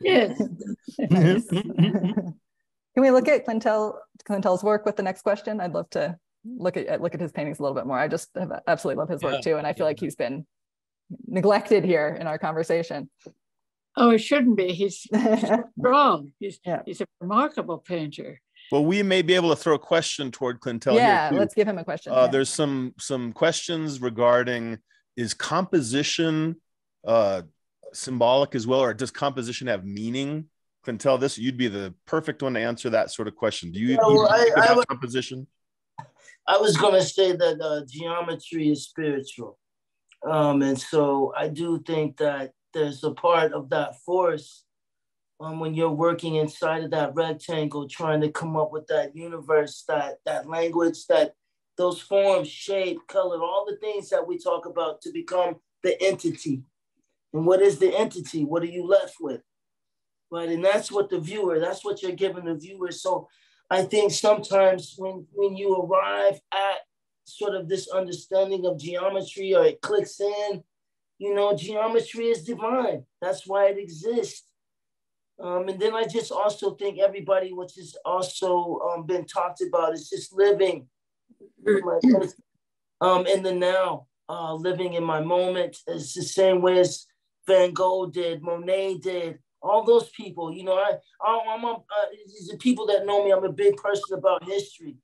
Speaker 5: yes.
Speaker 9: Can we look at Clintel Clintel's work with the next question? I'd love to look at look at his paintings a little bit more. I just have absolutely love his work too, and I feel like he's been neglected here in our conversation.
Speaker 5: Oh, it shouldn't be. He's strong. He's yeah. he's a remarkable painter.
Speaker 10: Well, we may be able to throw a question toward Clintel.
Speaker 9: Yeah, let's give him a question.
Speaker 10: Uh,
Speaker 9: yeah.
Speaker 10: There's some some questions regarding is composition uh, symbolic as well, or does composition have meaning? Clintel, this you'd be the perfect one to answer that sort of question. Do you, well, you I, I, composition?
Speaker 8: I was going to say that uh, geometry is spiritual, um, and so I do think that there's a part of that force um, when you're working inside of that rectangle, trying to come up with that universe, that that language, that those forms, shape, color, all the things that we talk about to become the entity. And what is the entity? What are you left with? Right? And that's what the viewer, that's what you're giving the viewer. So I think sometimes when when you arrive at sort of this understanding of geometry or it clicks in, you know, geometry is divine. That's why it exists. Um, and then I just also think everybody, which has also um, been talked about, is just living um, in the now, uh, living in my moment. It's the same way as Van Gogh did, Monet did, all those people. You know, I, I am a, uh, the people that know me. I'm a big person about history.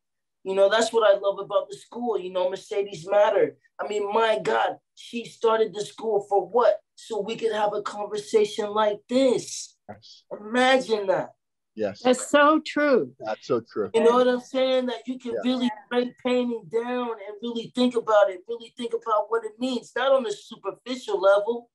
Speaker 8: You know, that's what I love about the school. You know, Mercedes Matter. I mean, my God, she started the school for what? So we could have a conversation like this. Yes. Imagine that.
Speaker 1: Yes.
Speaker 5: That's so true.
Speaker 1: That's so true.
Speaker 8: You know what I'm saying? That you can really break painting down and really think about it, really think about what it means, not on a superficial level,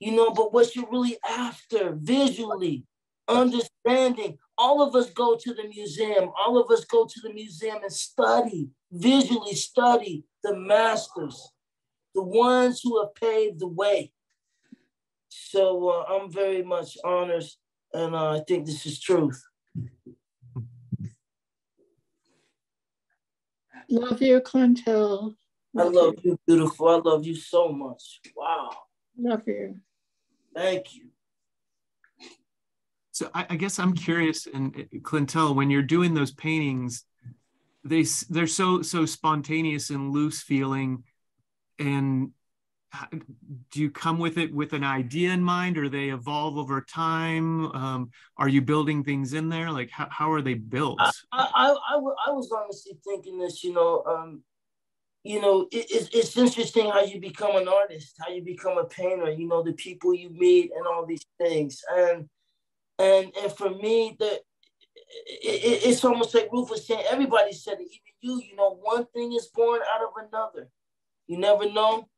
Speaker 8: you know, but what you're really after visually, understanding. All of us go to the museum. All of us go to the museum and study, visually study the masters, the ones who have paved the way. So uh, I'm very much honored, and uh, I think this is truth.
Speaker 5: Love you, Clintel.
Speaker 8: I love you, beautiful. I love you so much. Wow.
Speaker 5: Love you.
Speaker 8: Thank you.
Speaker 7: So I, I guess I'm curious, and Clintel, when you're doing those paintings, they they're so so spontaneous and loose feeling, and do you come with it with an idea in mind or they evolve over time? Um, are you building things in there? Like how, how are they built? I,
Speaker 8: I, I, I was honestly thinking this you know um, you know it, it's, it's interesting how you become an artist how you become a painter you know the people you meet and all these things and and and for me the it, it's almost like Ruth was saying everybody said it even you you know one thing is born out of another you never know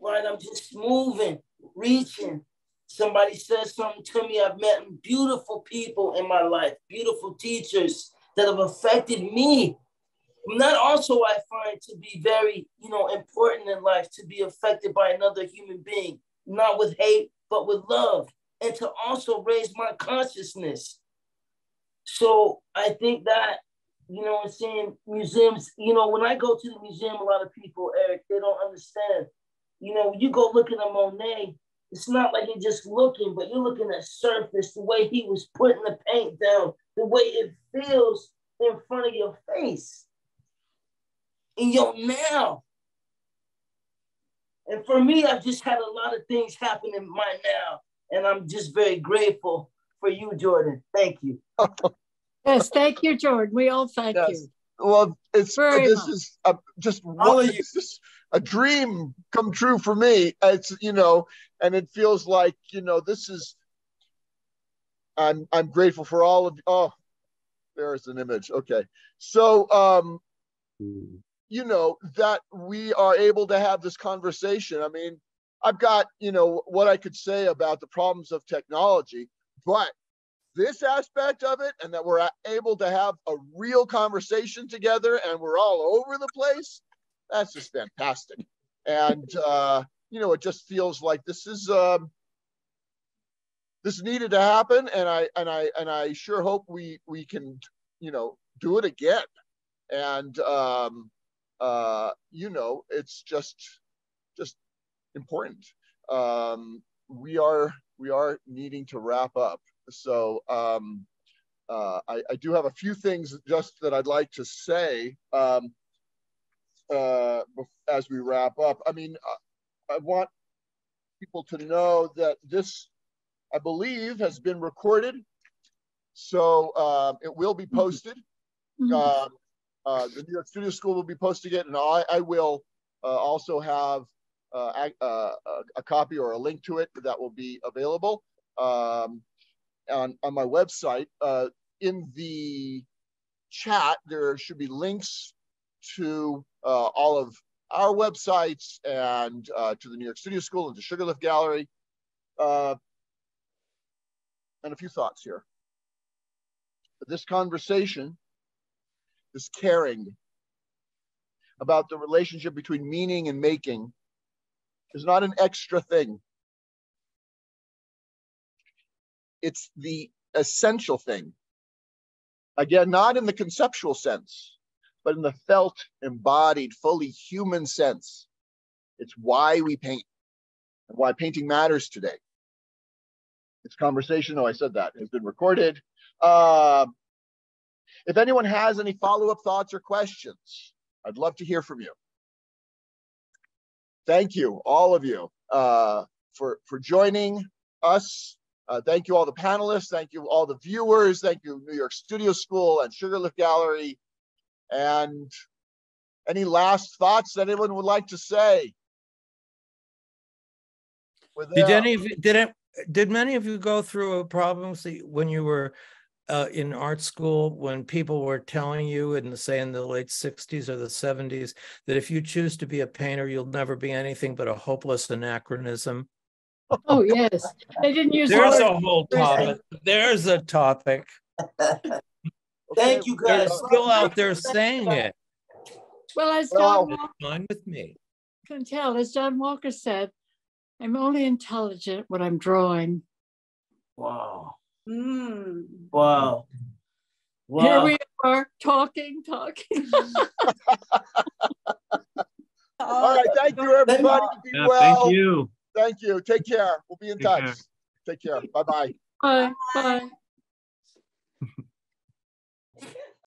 Speaker 8: right? I'm just moving, reaching. Somebody says something to me. I've met beautiful people in my life, beautiful teachers that have affected me. That also I find to be very, you know, important in life to be affected by another human being, not with hate, but with love, and to also raise my consciousness. So I think that, you know, I'm saying museums, you know, when I go to the museum, a lot of people, Eric, they don't understand you know, when you go looking at Monet, it's not like you're just looking, but you're looking at surface, the way he was putting the paint down, the way it feels in front of your face. In your now. And for me, I've just had a lot of things happen in my now. And I'm just very grateful for you, Jordan. Thank you.
Speaker 5: yes, thank you, Jordan. We all thank yes. you.
Speaker 1: Well, it's Very this much. is a, just one, it's just a dream come true for me. It's you know, and it feels like you know this is. I'm I'm grateful for all of oh, there's an image. Okay, so um, you know that we are able to have this conversation. I mean, I've got you know what I could say about the problems of technology, but this aspect of it and that we're able to have a real conversation together and we're all over the place that's just fantastic and uh, you know it just feels like this is um, this needed to happen and i and i and i sure hope we we can you know do it again and um, uh, you know it's just just important um, we are we are needing to wrap up so um, uh, I, I, do have a few things just that I'd like to say um, uh, as we wrap up. I mean, I, I want people to know that this, I believe, has been recorded. So um, it will be posted. Mm-hmm. Um, uh, the New York Studio School will be posting it, and I, I will uh, also have uh, a, a, copy or a link to it that will be available. Um, on, on my website. Uh, in the chat, there should be links to uh, all of our websites and uh, to the New York Studio School and to Sugarlift Gallery. Uh, and a few thoughts here. This conversation, this caring about the relationship between meaning and making is not an extra thing. it's the essential thing. Again, not in the conceptual sense, but in the felt, embodied, fully human sense. It's why we paint and why painting matters today. This conversation, oh, I said that, has been recorded. Uh, if anyone has any follow-up thoughts or questions, I'd love to hear from you. Thank you, all of you, uh, for, for joining us. Uh, thank you all the panelists. Thank you all the viewers. Thank you New York Studio School and Sugarlift Gallery. And any last thoughts that anyone would like to say?
Speaker 4: Did any of you, did it, did many of you go through a problem see, when you were uh, in art school when people were telling you in the say in the late 60s or the 70s that if you choose to be a painter you'll never be anything but a hopeless anachronism
Speaker 5: Oh, yes. They didn't use.
Speaker 4: there's a whole topic there's a topic
Speaker 8: Thank you
Speaker 4: they're still out there saying it
Speaker 5: Well, as John
Speaker 4: it's
Speaker 5: Walker
Speaker 4: fine with me
Speaker 5: can tell, as John Walker said, I'm only intelligent when I'm drawing.
Speaker 8: Wow.
Speaker 6: Mm.
Speaker 8: Wow.
Speaker 5: Here we are, talking, talking.
Speaker 1: All right, thank you, everybody. Be
Speaker 7: Yeah,
Speaker 1: well.
Speaker 7: thank you.
Speaker 1: Thank you. Take care. We'll be in
Speaker 7: Take
Speaker 1: touch.
Speaker 7: care.
Speaker 1: Take care. Bye-bye.
Speaker 5: Bye, bye.